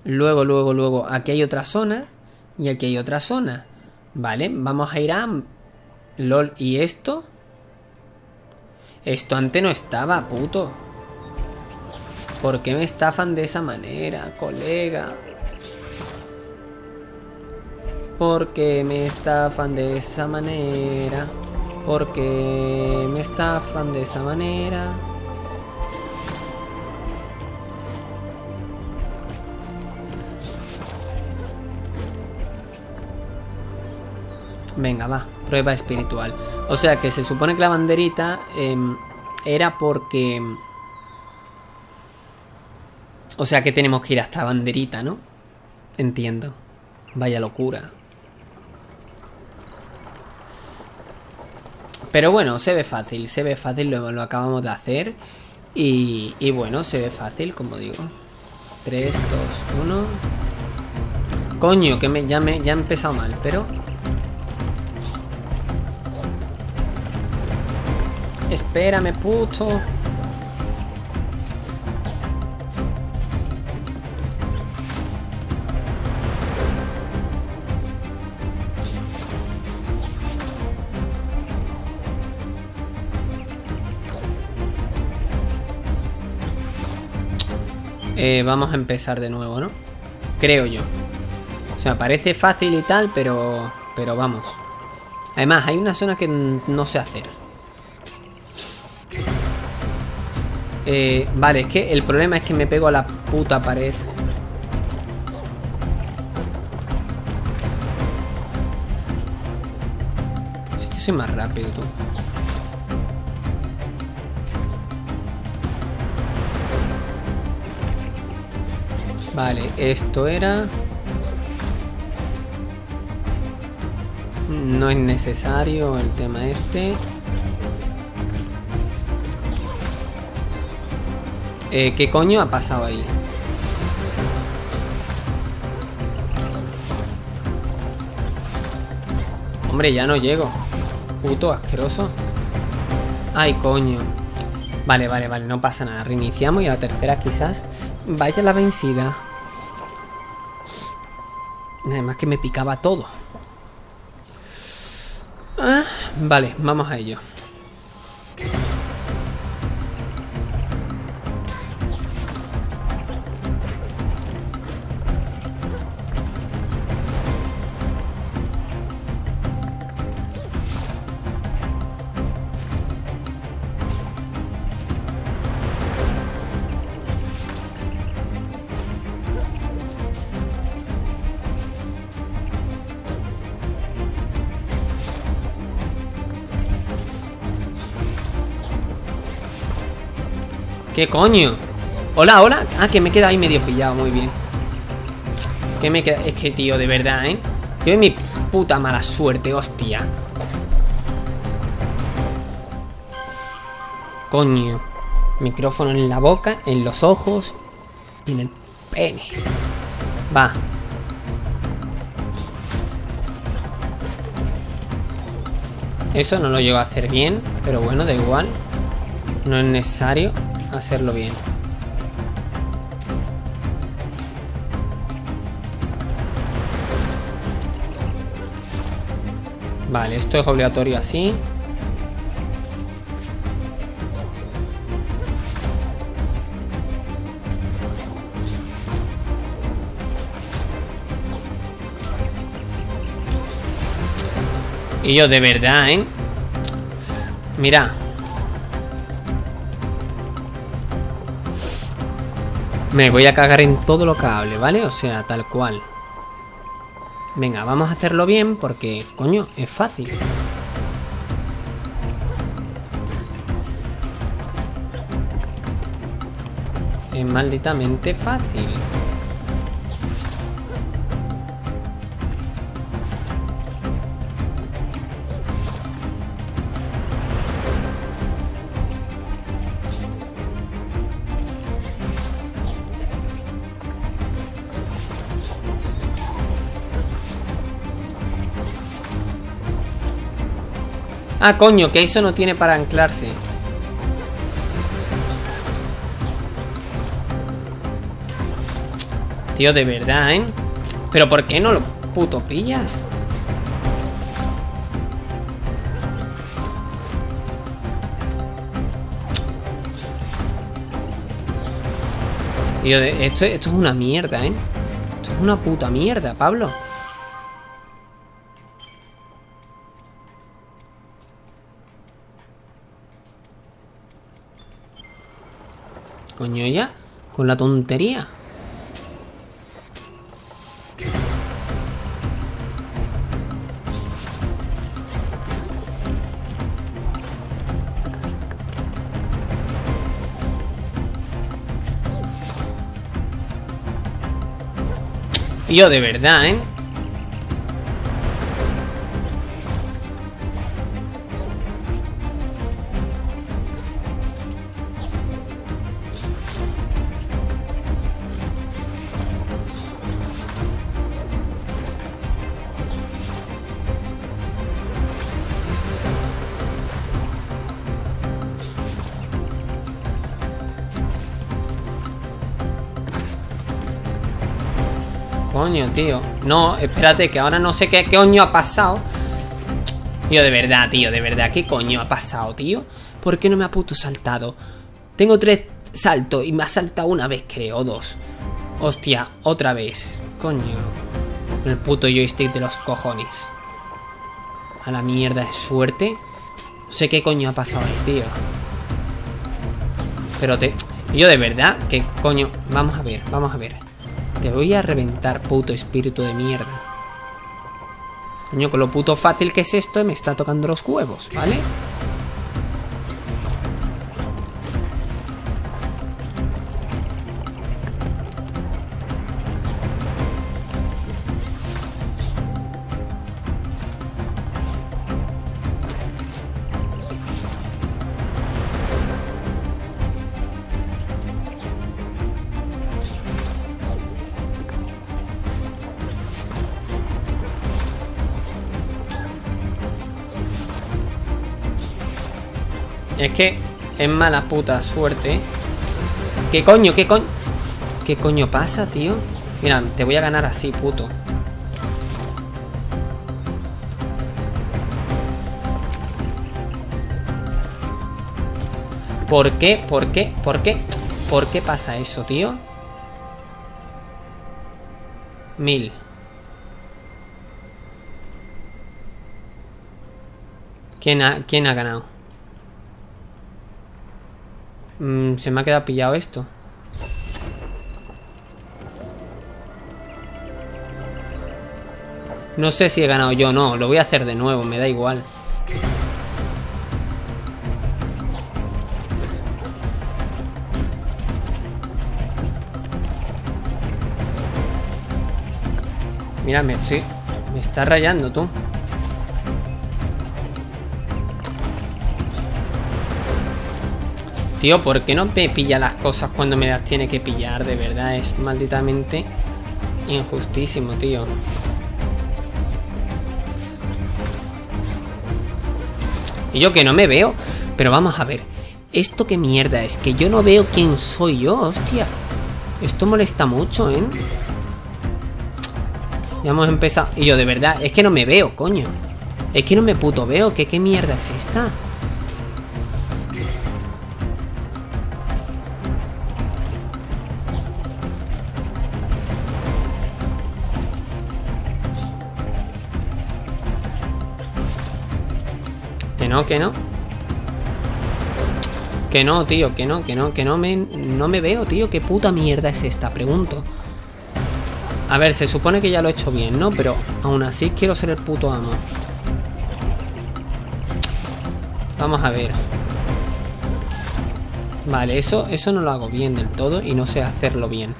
Luego, luego, luego. Aquí hay otra zona. Y aquí hay otra zona. Vale, vamos a ir a... LOL. ¿Y esto? Esto antes no estaba, puto. ¿Por qué me estafan de esa manera, colega? Porque me estafan de esa manera. Porque me estafan de esa manera. Venga, va, prueba espiritual. O sea que se supone que la banderita em, era porque... O sea que tenemos que ir hasta banderita, ¿no? Entiendo. Vaya locura. Pero bueno, se ve fácil, se ve fácil, lo, lo acabamos de hacer. Y, y, bueno, se ve fácil, como digo. 3, 2, 1. Coño, que me, ya, me, ya he empezado mal, pero... Espérame, puto. Eh, vamos a empezar de nuevo, ¿no? Creo yo. O sea, parece fácil y tal, pero... Pero vamos. Además, hay una zona que no sé hacer. Eh, vale, es que el problema es que me pego a la puta pared. Sí que soy más rápido, tú. Vale, esto era... No es necesario el tema este. Eh, ¿Qué coño ha pasado ahí? Hombre, ya no llego. Puto asqueroso. Ay, coño. Vale, vale, vale, no pasa nada. Reiniciamos y a la tercera quizás vaya la vencida. Además que me picaba todo. Ah, vale, vamos a ello. ¿Qué coño? Hola, hola. Ah, que me queda ahí medio pillado, muy bien. Que me queda... Es que, tío, de verdad, ¿eh? Yo mi puta mala suerte, hostia. Coño. Micrófono en la boca, en los ojos y en el pene. Va. Eso no lo llego a hacer bien, pero bueno, da igual. No es necesario hacerlo bien. Vale, esto es obligatorio así. Y yo de verdad, ¿eh? Mira. Me voy a cagar en todo lo que hable, ¿vale? O sea, tal cual. Venga, vamos a hacerlo bien porque, coño, es fácil. Es malditamente fácil. Ah, coño, que eso no tiene para anclarse. Tío, de verdad, ¿eh? ¿Pero por qué no lo puto pillas? Tío, esto, esto es una mierda, ¿eh? Esto es una puta mierda, Pablo. Coño, ya. Con la tontería. Yo de verdad, ¿eh? Tío. No, espérate, que ahora no sé qué coño ha pasado. Tío, de verdad, tío, de verdad, ¿qué coño ha pasado, tío? ¿Por qué no me ha puto saltado? Tengo tres saltos y me ha saltado una vez, creo, dos. Hostia, otra vez. Coño. El puto joystick de los cojones. A la mierda de suerte. No sé qué coño ha pasado ahí, tío. Pero te... Yo de verdad, ¿qué coño... Vamos a ver, vamos a ver. Te voy a reventar, puto espíritu de mierda. Coño, con lo puto fácil que es esto, me está tocando los huevos, ¿vale? Es mala puta suerte. ¿Qué coño? ¿Qué coño? ¿Qué coño pasa, tío? Mira, te voy a ganar así, puto. ¿Por qué? ¿Por qué? ¿Por qué? ¿Por qué pasa eso, tío? Mil. ¿Quién ha, ¿Quién ha ganado? Mm, se me ha quedado pillado esto. No sé si he ganado yo o no. Lo voy a hacer de nuevo, me da igual. Mira, me estoy... Me está rayando tú. Tío, ¿por qué no me pilla las cosas cuando me las tiene que pillar? De verdad, es malditamente injustísimo, tío. Y yo que no me veo. Pero vamos a ver. ¿Esto qué mierda es? Que yo no veo quién soy yo, hostia. Esto molesta mucho, ¿eh? Ya hemos empezado. Y yo, de verdad, es que no me veo, coño. Es que no me puto veo. ¿Qué, qué mierda es esta? No, que no. Que no, tío, que no, que no, que no me, no me veo, tío. ¿Qué puta mierda es esta? Pregunto. A ver, se supone que ya lo he hecho bien, ¿no? Pero aún así quiero ser el puto amo. Vamos a ver. Vale, eso, eso no lo hago bien del todo y no sé hacerlo bien.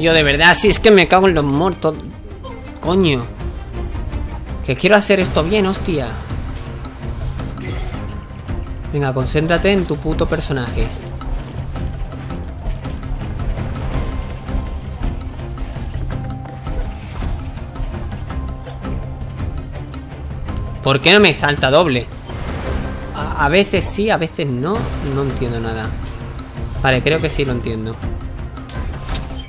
Yo de verdad, si es que me cago en los muertos. Coño. Que quiero hacer esto bien, hostia. Venga, concéntrate en tu puto personaje. ¿Por qué no me salta doble? A, veces sí, a veces no. No entiendo nada. Vale, creo que sí lo entiendo.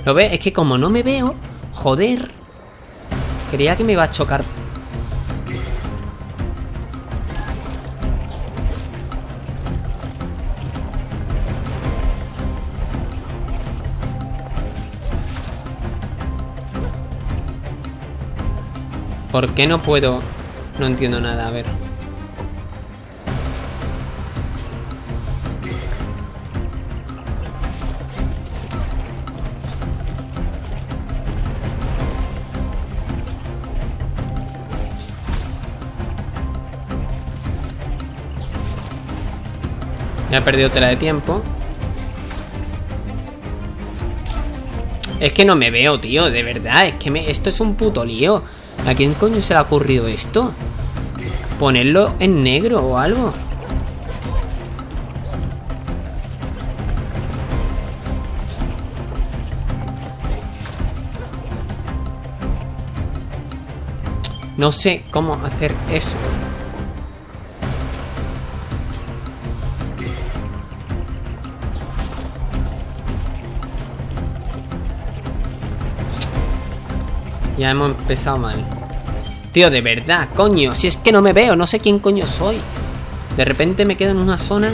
¿Lo ves? Es que como no me veo... Joder. Creía que me iba a chocar. ¿Por qué no puedo? No entiendo nada, a ver. Me ha perdido tela de tiempo. Es que no me veo, tío, de verdad. Es que esto es un puto lío. ¿A quién coño se le ha ocurrido esto? Ponerlo en negro o algo. No sé cómo hacer eso. Ya hemos empezado mal. Tío, de verdad, coño. Si es que no me veo, no sé quién coño soy. De repente me quedo en una zona.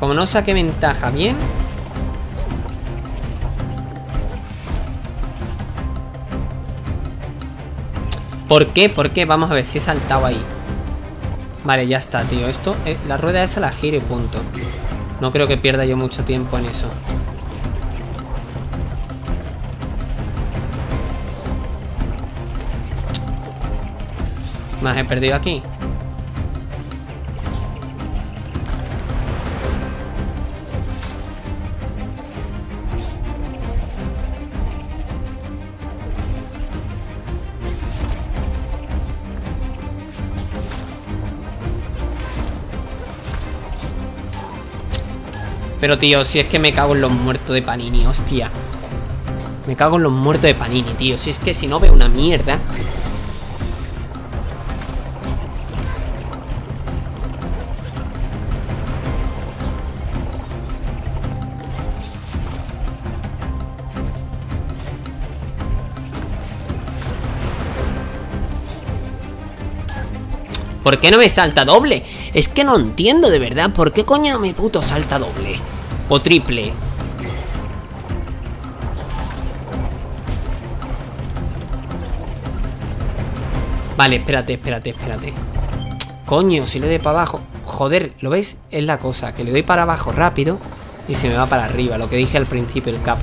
Como no saqué ventaja bien. ¿Por qué? ¿Por qué? Vamos a ver si he saltado ahí. Vale, ya está, tío. Esto, eh, la rueda esa la giro y punto. No creo que pierda yo mucho tiempo en eso. He perdido aquí. Pero tío, si es que me cago en los muertos de Panini, hostia. Me cago en los muertos de Panini, tío. Si es que si no veo una mierda ¿Por qué no me salta doble? Es que no entiendo de verdad. ¿Por qué coño no me puto salta doble? O triple. Vale, espérate, espérate, espérate. Coño, si le doy para abajo. Joder, ¿lo ves? Es la cosa, que le doy para abajo rápido y se me va para arriba, lo que dije al principio el cap.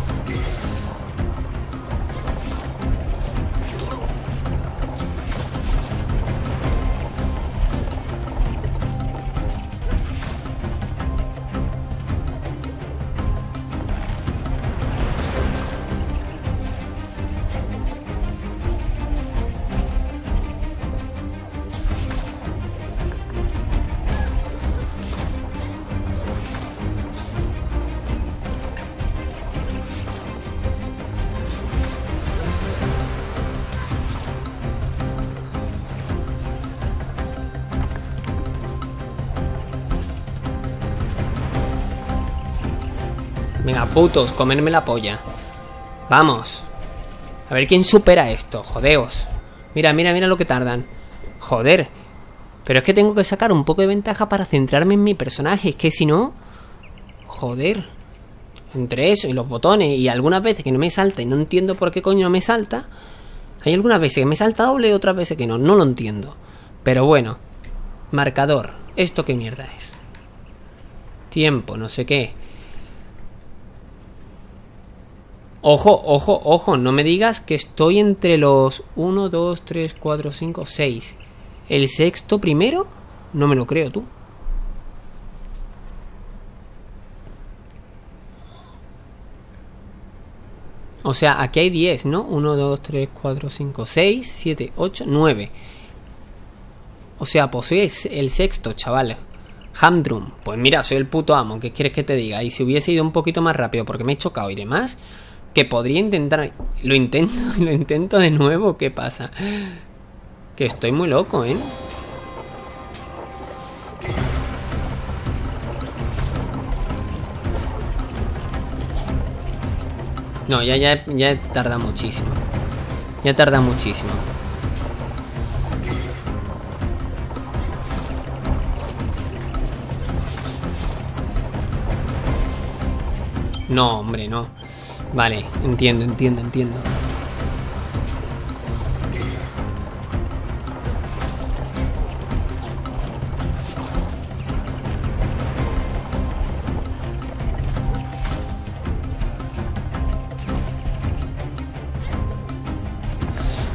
Comerme la polla. Vamos. A ver quién supera esto, jodeos. Mira, mira, mira lo que tardan. Joder. Pero es que tengo que sacar un poco de ventaja para centrarme en mi personaje. Es que si no... Joder. Entre eso y los botones y algunas veces que no me salta y no entiendo por qué coño me salta. Hay algunas veces que me salta doble y otras veces que no. No lo entiendo. Pero bueno. Marcador. ¿Esto qué mierda es? Tiempo, no sé qué. Ojo, ojo, ojo, no me digas que estoy entre los 1, 2, 3, 4, 5, 6. ¿El sexto primero? No me lo creo tú. O sea, aquí hay 10, ¿no? 1, 2, 3, 4, 5, 6, 7, 8, 9. O sea, soy el sexto, chaval. Hamdrum. Pues mira, soy el puto amo. ¿Qué quieres que te diga? Y si hubiese ido un poquito más rápido porque me he chocado y demás, que podría intentar... Lo intento, lo intento de nuevo. ¿Qué pasa? Que estoy muy loco, ¿eh? No, ya, ya, ya tarda muchísimo. Ya tarda muchísimo. No, hombre, no. Vale, entiendo, entiendo, entiendo.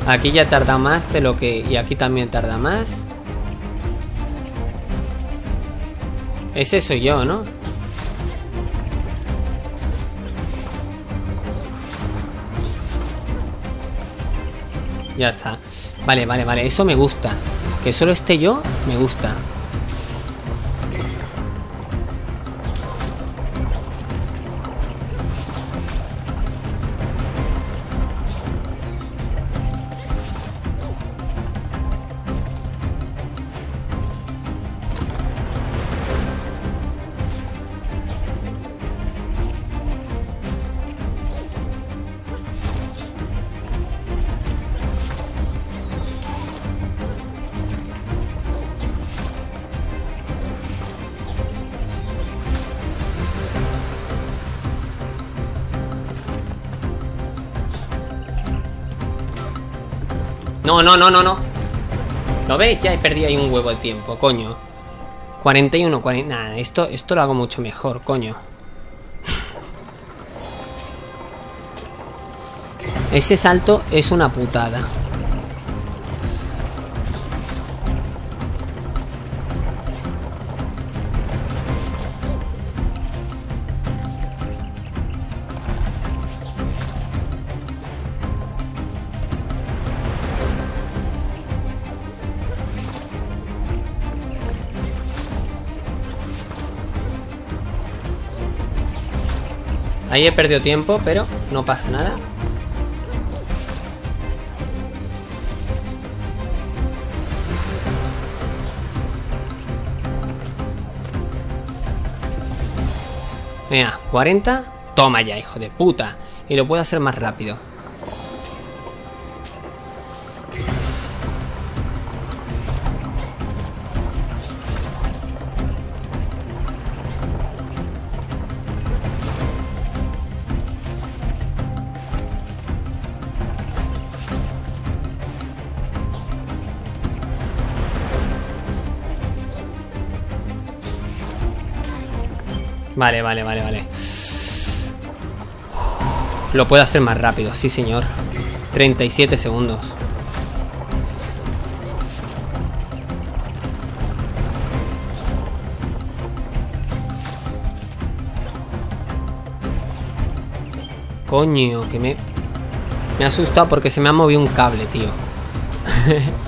Aquí ya tarda más de lo que... Y aquí también tarda más. Ese soy yo, ¿no? Ya está. Vale, vale, vale. Eso me gusta. Que solo esté yo, me gusta. No, no, no, no. ¿Lo ves? Ya he perdido ahí un huevo de tiempo, coño. 41, 40... Nada, esto, esto lo hago mucho mejor, coño. Ese salto es una putada. Ahí he perdido tiempo, pero no pasa nada. Venga, 40. Toma ya, hijo de puta. Y lo puedo hacer más rápido. Vale, vale, vale, vale. Lo puedo hacer más rápido, sí señor. 37 segundos. Coño, que me... Me ha asustado porque se me ha movido un cable, tío.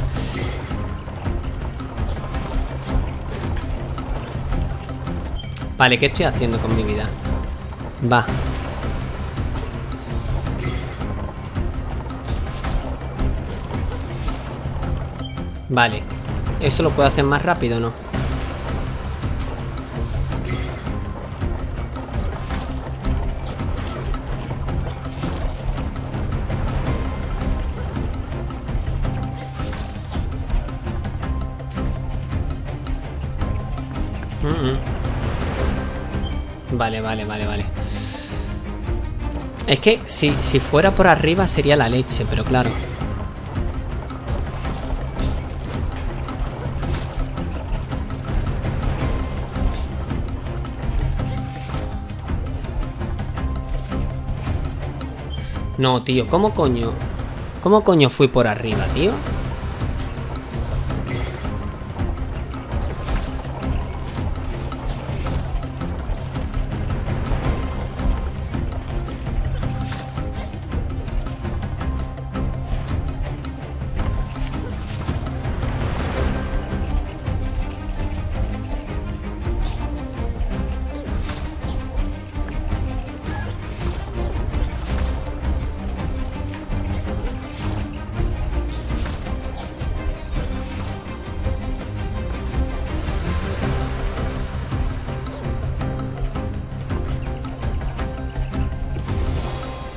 Vale, ¿qué estoy haciendo con mi vida? Va. Vale. ¿Eso lo puedo hacer más rápido no? Vale, vale, vale. Es que si, si fuera por arriba sería la leche, pero claro. No, tío, ¿cómo coño? ¿Cómo coño fui por arriba, tío?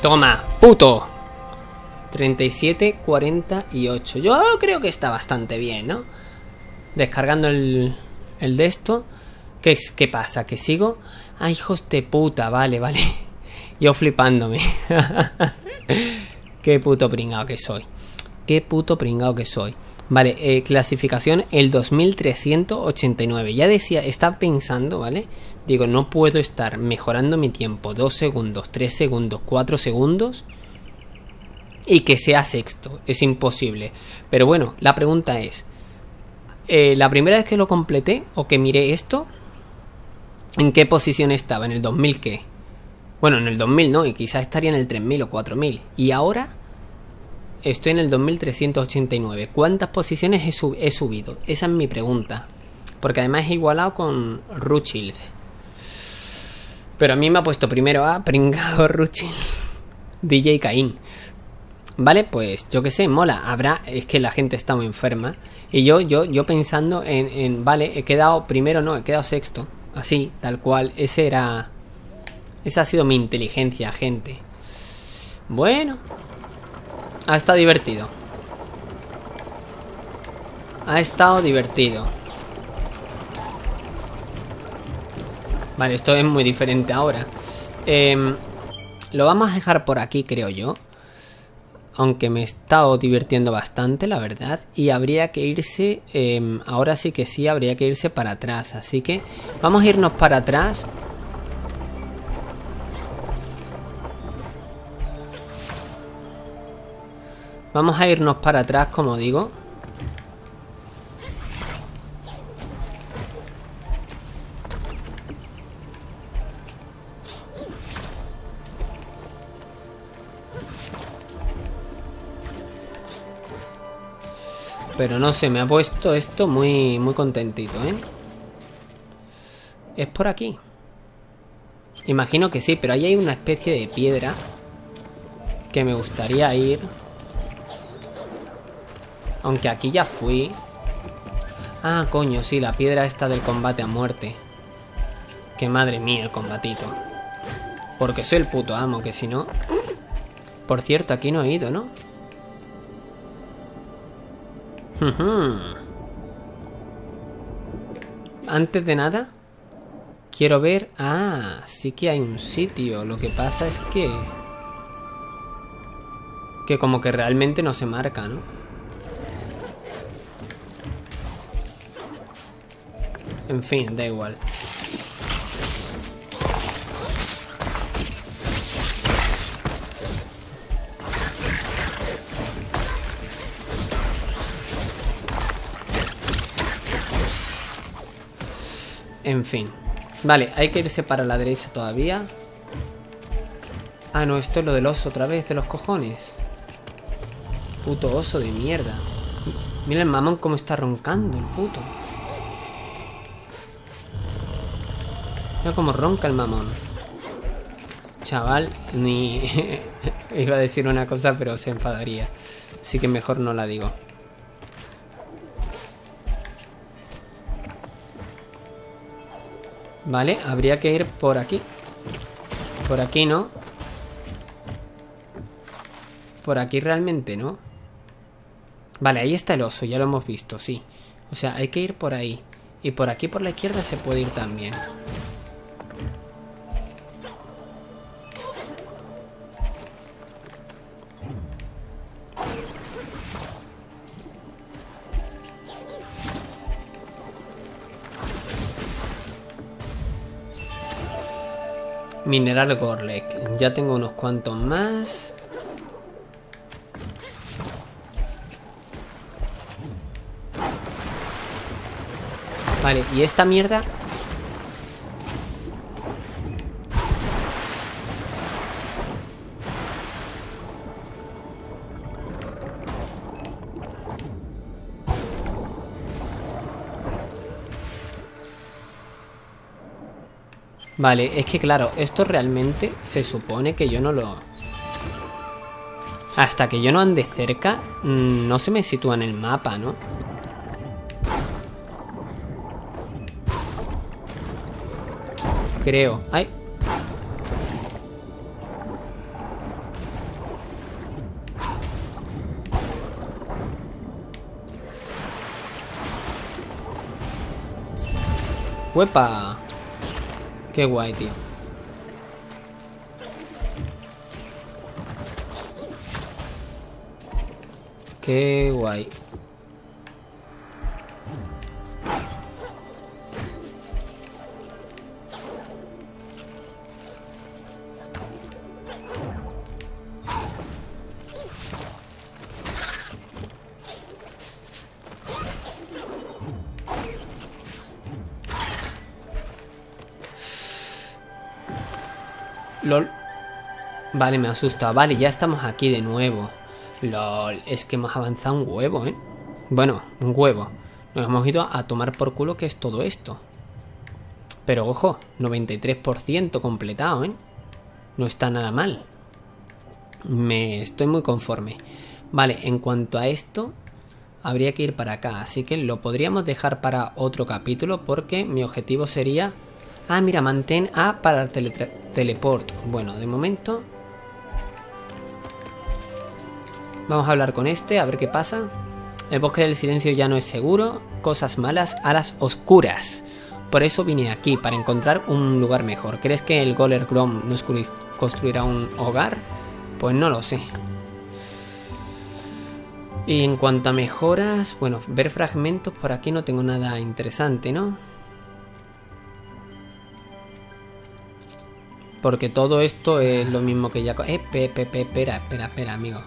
Toma, puto. 37, 48. Yo creo que está bastante bien, ¿no? Descargando el, el de esto. ¿Qué, es, ¿Qué pasa? ¿Que sigo? Ay, hijos de puta, vale, vale. Yo flipándome. Qué puto pringao que soy. Qué puto pringao que soy. Vale, eh, clasificación el 2389. Ya decía, está pensando, ¿vale? Digo, no puedo estar mejorando mi tiempo 2 segundos, 3 segundos, 4 segundos y que sea sexto. Es imposible. Pero bueno, la pregunta es, eh, la primera vez que lo completé o que miré esto, ¿en qué posición estaba? ¿En el 2000 qué? Bueno, en el 2000 no, y quizás estaría en el 3000 o 4000. Y ahora estoy en el 2389. ¿Cuántas posiciones he, subido? Esa es mi pregunta. Porque además he igualado con Ruchild. Pero a mí me ha puesto primero a Pringado Ruchild. DJ Caín. Vale, pues yo que sé, mola. Habrá, es que la gente está muy enferma. Y yo, yo, yo pensando en, en, vale, he quedado primero, no, he quedado sexto. Así, tal cual. Ese era. Esa ha sido mi inteligencia, gente. Bueno, ha estado divertido. Ha estado divertido. Vale, esto es muy diferente ahora. Eh, lo vamos a dejar por aquí, creo yo. Aunque me he estado divirtiendo bastante, la verdad. Y habría que irse... Eh, ahora sí que sí, habría que irse para atrás. Así que vamos a irnos para atrás. Vamos a irnos para atrás, como digo. Pero no sé, me ha puesto esto muy, muy contentito, ¿eh? Es por aquí. Imagino que sí, pero ahí hay una especie de piedra que me gustaría ir. Aunque aquí ya fui. Ah, coño, sí, la piedra esta del combate a muerte. Que madre mía el combatito. Porque soy el puto amo, que si no... Por cierto, aquí no he ido, ¿no? Antes de nada, quiero ver... Ah, sí que hay un sitio. Lo que pasa es que... Que como que realmente no se marca, ¿no? En fin, da igual. En fin. Vale, hay que irse para la derecha todavía. Ah, no, esto es lo del oso otra vez, de los cojones. Puto oso de mierda. Mira el mamón cómo está roncando, el puto. Mira cómo ronca el mamón. Chaval, ni... Iba a decir una cosa, pero se enfadaría. Así que mejor no la digo. Vale, habría que ir por aquí. Por aquí no. Por aquí realmente no. Vale, ahí está el oso, ya lo hemos visto, sí. O sea, hay que ir por ahí. Y por aquí por la izquierda se puede ir también. Mineral Gorlek. Ya tengo unos cuantos más. Vale, y esta mierda... Vale, es que claro, esto realmente se supone que yo no lo... Hasta que yo no ande cerca, mm, no se me sitúa en el mapa, ¿no? creo. ¡Ay! ¡Huepa! ¡Qué guay, tío! ¡Qué guay! Vale, me asusta. Vale, ya estamos aquí de nuevo. LOL, es que hemos avanzado un huevo, ¿eh? Bueno, un huevo. Nos hemos ido a tomar por culo que es todo esto. Pero ojo, 93% completado, ¿eh? No está nada mal. Me estoy muy conforme. Vale, en cuanto a esto, habría que ir para acá. Así que lo podríamos dejar para otro capítulo porque mi objetivo sería Ah, mira, mantén A para teleport. Bueno, de momento... Vamos a hablar con este, a ver qué pasa. El bosque del silencio ya no es seguro. Cosas malas a las oscuras. Por eso vine aquí, para encontrar un lugar mejor. ¿Crees que el Goler Grom nos construirá un hogar? Pues no lo sé. Y en cuanto a mejoras, bueno, ver fragmentos, por aquí no tengo nada interesante, ¿no? Porque todo esto es lo mismo que ya... Eh, pe, pe, espera, espera, espera, amigo.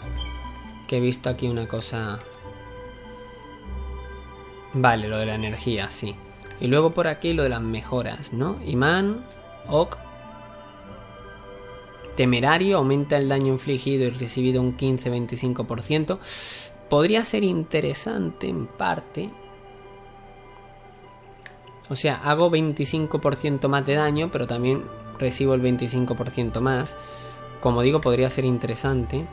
Que he visto aquí una cosa... Vale, lo de la energía, sí. Y luego por aquí lo de las mejoras, ¿no? Imán, Ok. Temerario, aumenta el daño infligido y recibido un 15-25%. Podría ser interesante en parte. O sea, hago 25% más de daño, pero también recibo el 25% más. Como digo, podría ser interesante.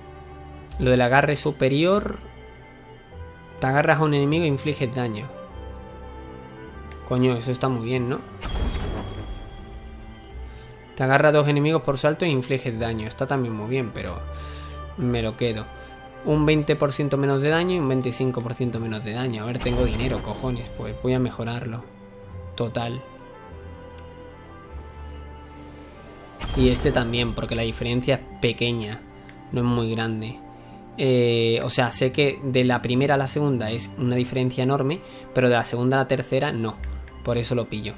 Lo del agarre superior. Te agarras a un enemigo e infliges daño. Coño, eso está muy bien, ¿no? Te agarra a dos enemigos por salto e infliges daño. Está también muy bien, pero me lo quedo. Un 20% menos de daño y un 25% menos de daño. A ver, tengo dinero, cojones. Pues voy a mejorarlo. Total. Y este también, porque la diferencia es pequeña, no es muy grande. Eh, o sea, sé que de la primera a la segunda es una diferencia enorme, pero de la segunda a la tercera no. Por eso lo pillo.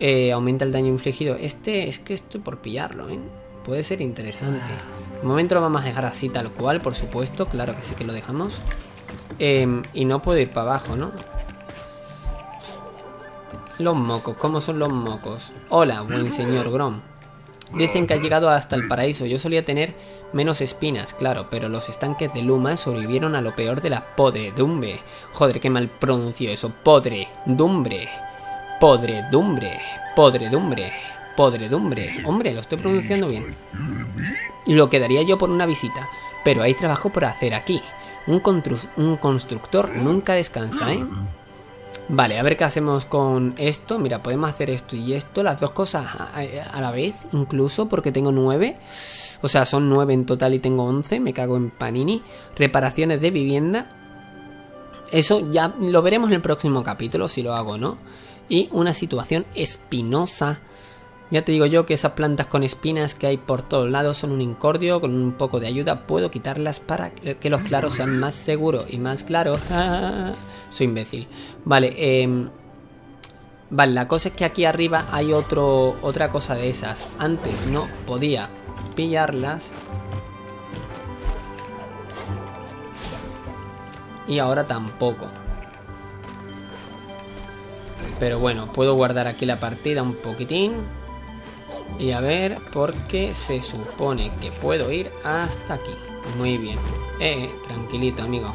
Eh, aumenta el daño infligido. Este es que estoy por pillarlo, ¿eh? Puede ser interesante. De momento lo vamos a dejar así tal cual, por supuesto. Claro que sí que lo dejamos. Em, y no puedo ir para abajo, ¿no? Los mocos, ¿cómo son los mocos? Hola, buen señor Grom. Dicen que ha llegado hasta el paraíso. Yo solía tener menos espinas, claro, pero los estanques de Luma sobrevivieron a lo peor de la podredumbre. Joder, qué mal pronuncio eso. Podredumbre. Podredumbre. Podredumbre. Podredumbre. Hombre, lo estoy pronunciando bien. Lo quedaría yo por una visita, pero hay trabajo por hacer aquí. Un, un constructor nunca descansa, ¿eh? Vale, a ver qué hacemos con esto. Mira, podemos hacer esto y esto, las dos cosas a, la vez, incluso porque tengo nueve. O sea, son nueve en total y tengo once. Me cago en Panini. Reparaciones de vivienda. Eso ya lo veremos en el próximo capítulo, si lo hago, ¿no? Y una situación espinosa. Ya te digo yo que esas plantas con espinas que hay por todos lados son un incordio. Con un poco de ayuda puedo quitarlas para que los claros sean más seguros y más claros. Soy imbécil. Vale, eh, Vale, la cosa es que aquí arriba hay otro, otra cosa de esas. Antes no podía pillarlas. Y ahora tampoco. Pero bueno, puedo guardar aquí la partida un poquitín. Y a ver, porque se supone que puedo ir hasta aquí. Muy bien. Eh, tranquilito, amigo.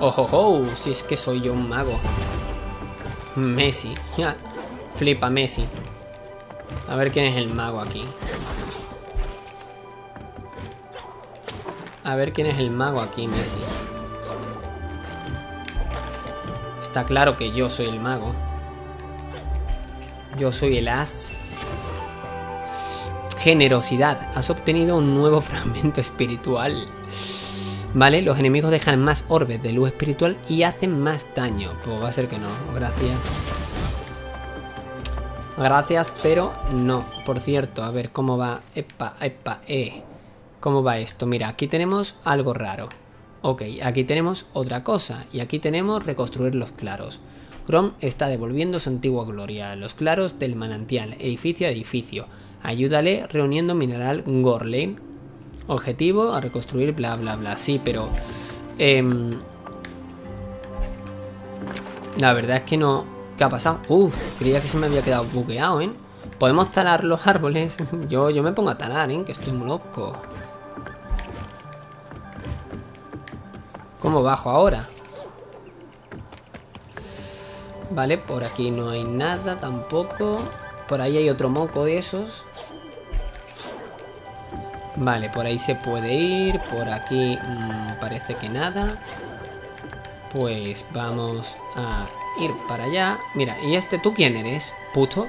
Oh, oh, oh, si es que soy yo un mago. Messi. Flipa Messi. A ver quién es el mago aquí. A ver quién es el mago aquí, Messi. Está claro que yo soy el mago. Yo soy el as. Generosidad. Has obtenido un nuevo fragmento espiritual. ¿Vale? Los enemigos dejan más orbes de luz espiritual y hacen más daño. Pues va a ser que no. Gracias. Gracias, pero no. Por cierto, a ver cómo va. Epa, epa, eh. ¿Cómo va esto? Mira, aquí tenemos algo raro. Ok, aquí tenemos otra cosa. Y aquí tenemos reconstruir los claros. Chrome está devolviendo su antigua gloria. Los claros del manantial, edificio a edificio. Ayúdale reuniendo mineral Gorlane Objetivo a reconstruir, bla, bla, bla. Sí, pero... Em, la verdad es que no... ¿Qué ha pasado? Uf, creía que se me había quedado bugueado, ¿eh? Podemos talar los árboles. yo, yo me pongo a talar, ¿eh? Que estoy muy loco. ¿Cómo bajo ahora? Vale, por aquí no hay nada tampoco. Por ahí hay otro moco de esos. Vale, por ahí se puede ir. Por aquí mmm, parece que nada. Pues vamos a ir para allá. Mira, ¿y este tú quién eres? ¿Puto?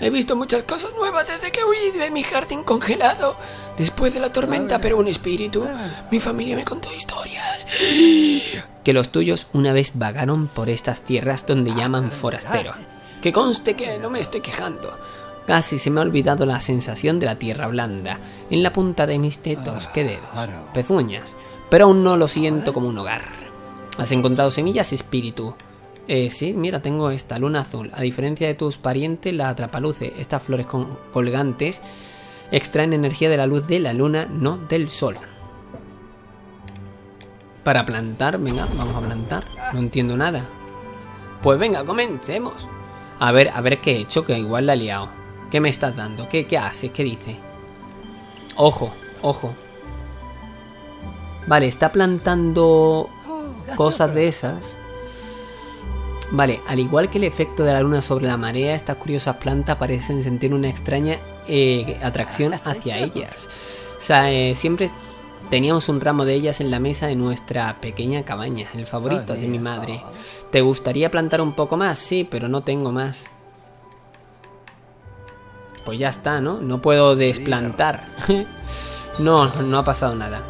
He visto muchas cosas nuevas desde que huí de mi jardín congelado. Después de la tormenta, pero un espíritu. Mi familia me contó historias. Que los tuyos una vez vagaron por estas tierras donde llaman forastero. Que conste que no me estoy quejando. Casi se me ha olvidado la sensación de la tierra blanda en la punta de mis tetos, que dedos, pezuñas, pero aún no lo siento como un hogar. ¿Has encontrado semillas, espíritu? Eh, sí, mira, tengo esta luna azul. A diferencia de tus parientes, la atrapaluce, estas flores colgantes extraen energía de la luz de la luna, no del sol. Para plantar, venga, vamos a plantar. No entiendo nada. Pues venga, comencemos. A ver, a ver qué he hecho, que igual la he liado. ¿Qué me estás dando? ¿Qué, qué haces? ¿Qué dice? Ojo, ojo. Vale, está plantando cosas de esas. Vale, al igual que el efecto de la luna sobre la marea, estas curiosas plantas parecen sentir una extraña eh, atracción hacia ellas. O sea, eh, siempre teníamos un ramo de ellas en la mesa de nuestra pequeña cabaña, el favorito de mi madre. ¿Te gustaría plantar un poco más? Sí, pero no tengo más pues ya está, ¿no? No puedo desplantar. no, no ha pasado nada.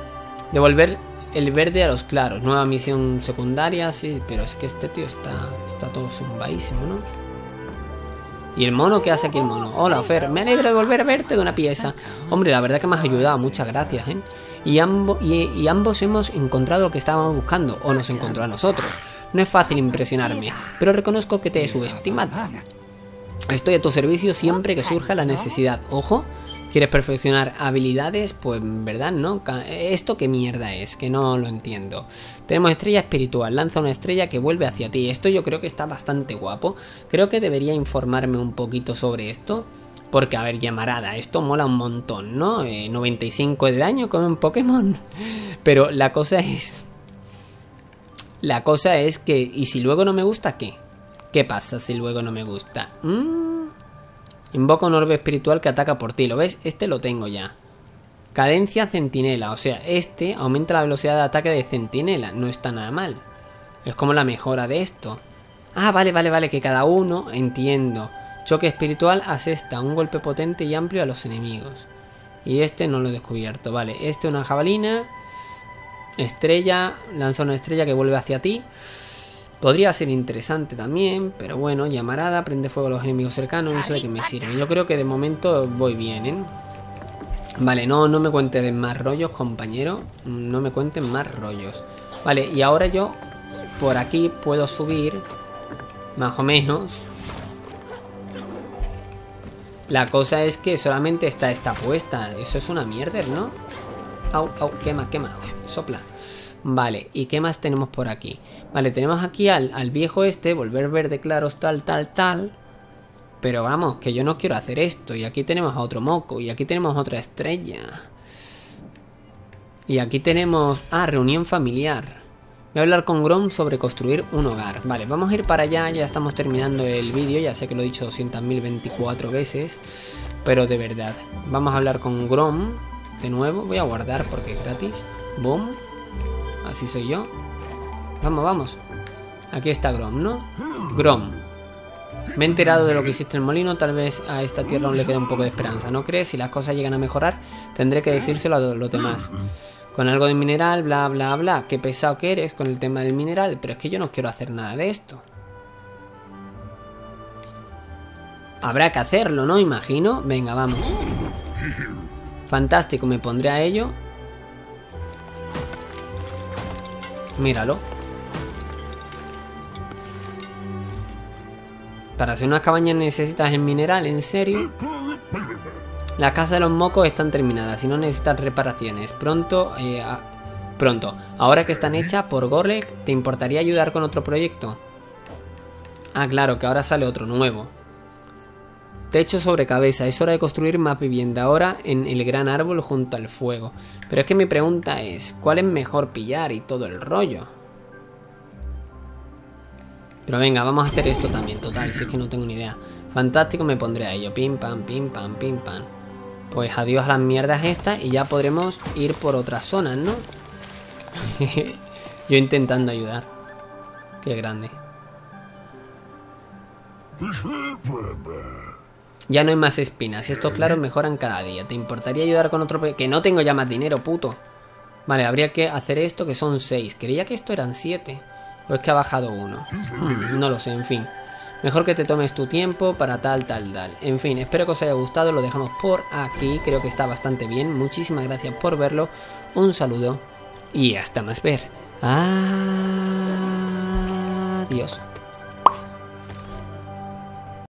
Devolver el verde a los claros. Nueva misión secundaria, sí, pero es que este tío está, está todo zumbadísimo, ¿no? ¿Y el mono? ¿Qué hace aquí el mono? Hola, Fer, me alegro de volver a verte de una pieza. Hombre, la verdad que me has ayudado, muchas gracias, ¿eh? Y, y, y ambos hemos encontrado lo que estábamos buscando, o nos encontró a nosotros. No es fácil impresionarme, pero reconozco que te he subestimado. Estoy a tu servicio siempre que surja la necesidad. Ojo, ¿quieres perfeccionar habilidades? Pues verdad, ¿no? ¿Esto qué mierda es? Que no lo entiendo. Tenemos estrella espiritual, lanza una estrella que vuelve hacia ti. Esto yo creo que está bastante guapo. Creo que debería informarme un poquito sobre esto. Porque, a ver, llamarada, esto mola un montón, ¿no? 95 eh, de daño con un Pokémon. Pero la cosa es... La cosa es que... ¿Y si luego no me gusta qué? ¿Qué pasa si luego no me gusta? Mm. Invoca un orbe espiritual que ataca por ti. ¿Lo ves? Este lo tengo ya. Cadencia centinela. O sea, este aumenta la velocidad de ataque de centinela. No está nada mal. Es como la mejora de esto. Ah, vale, vale, vale. Que cada uno, entiendo. Choque espiritual asesta un golpe potente y amplio a los enemigos. Y este no lo he descubierto. Vale, este una jabalina. Estrella, lanza una estrella que vuelve hacia ti. Podría ser interesante también, pero bueno, llamarada, prende fuego a los enemigos cercanos, eso de que me sirve. Yo creo que de momento voy bien, ¿eh? Vale, no, no me cuenten más rollos, compañero. No me cuenten más rollos. Vale, y ahora yo por aquí puedo subir, más o menos. La cosa es que solamente está esta puesta. Eso es una mierda, ¿no? Au, au, quema, quema. Sopla. Vale, ¿y qué más tenemos por aquí? Vale, tenemos aquí al, al viejo este, volver verde claros, tal, tal, tal. Pero vamos, que yo no quiero hacer esto. Y aquí tenemos a otro moco. Y aquí tenemos otra estrella. Y aquí tenemos... Ah, reunión familiar. Voy a hablar con Grom sobre construir un hogar. Vale, vamos a ir para allá. Ya estamos terminando el vídeo. Ya sé que lo he dicho 200.024 veces. Pero de verdad. Vamos a hablar con Grom. De nuevo. Voy a guardar porque es gratis. Boom. Así soy yo. Vamos, vamos. Aquí está Grom, ¿no? Grom. Me he enterado de lo que hiciste en el molino, tal vez a esta tierra aún le queda un poco de esperanza, ¿no crees? Si las cosas llegan a mejorar, tendré que decírselo a los demás. Con algo de mineral, bla, bla, bla. Qué pesado que eres con el tema del mineral, pero es que yo no quiero hacer nada de esto. Habrá que hacerlo, ¿no? Imagino. Venga, vamos. Fantástico, me pondré a ello. Míralo. Para hacer una cabaña necesitas el mineral, ¿en serio? Las casas de los mocos están terminadas y no necesitan reparaciones. Pronto, eh, pronto. Ahora que están hechas por Gorlek, ¿te importaría ayudar con otro proyecto? Ah, claro, que ahora sale otro nuevo. Techo sobre cabeza. Es hora de construir más vivienda ahora en el gran árbol junto al fuego. Pero es que mi pregunta es, ¿cuál es mejor pillar y todo el rollo? Pero venga, vamos a hacer esto también, total, si es que no tengo ni idea. Fantástico, me pondré a ello. Pim, pam, pim, pam, pim, pam. Pues adiós a las mierdas estas y ya podremos ir por otras zonas, ¿no? Yo intentando ayudar. Qué grande. Ya no hay más espinas. Estos claros mejoran cada día. ¿Te importaría ayudar con otro... Que no tengo ya más dinero, puto. Vale, habría que hacer esto que son seis. Creía que esto eran siete. ¿O es que ha bajado uno? Hmm, no lo sé, en fin. Mejor que te tomes tu tiempo para tal, tal, tal. En fin, espero que os haya gustado. Lo dejamos por aquí. Creo que está bastante bien. Muchísimas gracias por verlo. Un saludo. Y hasta más ver. Adiós.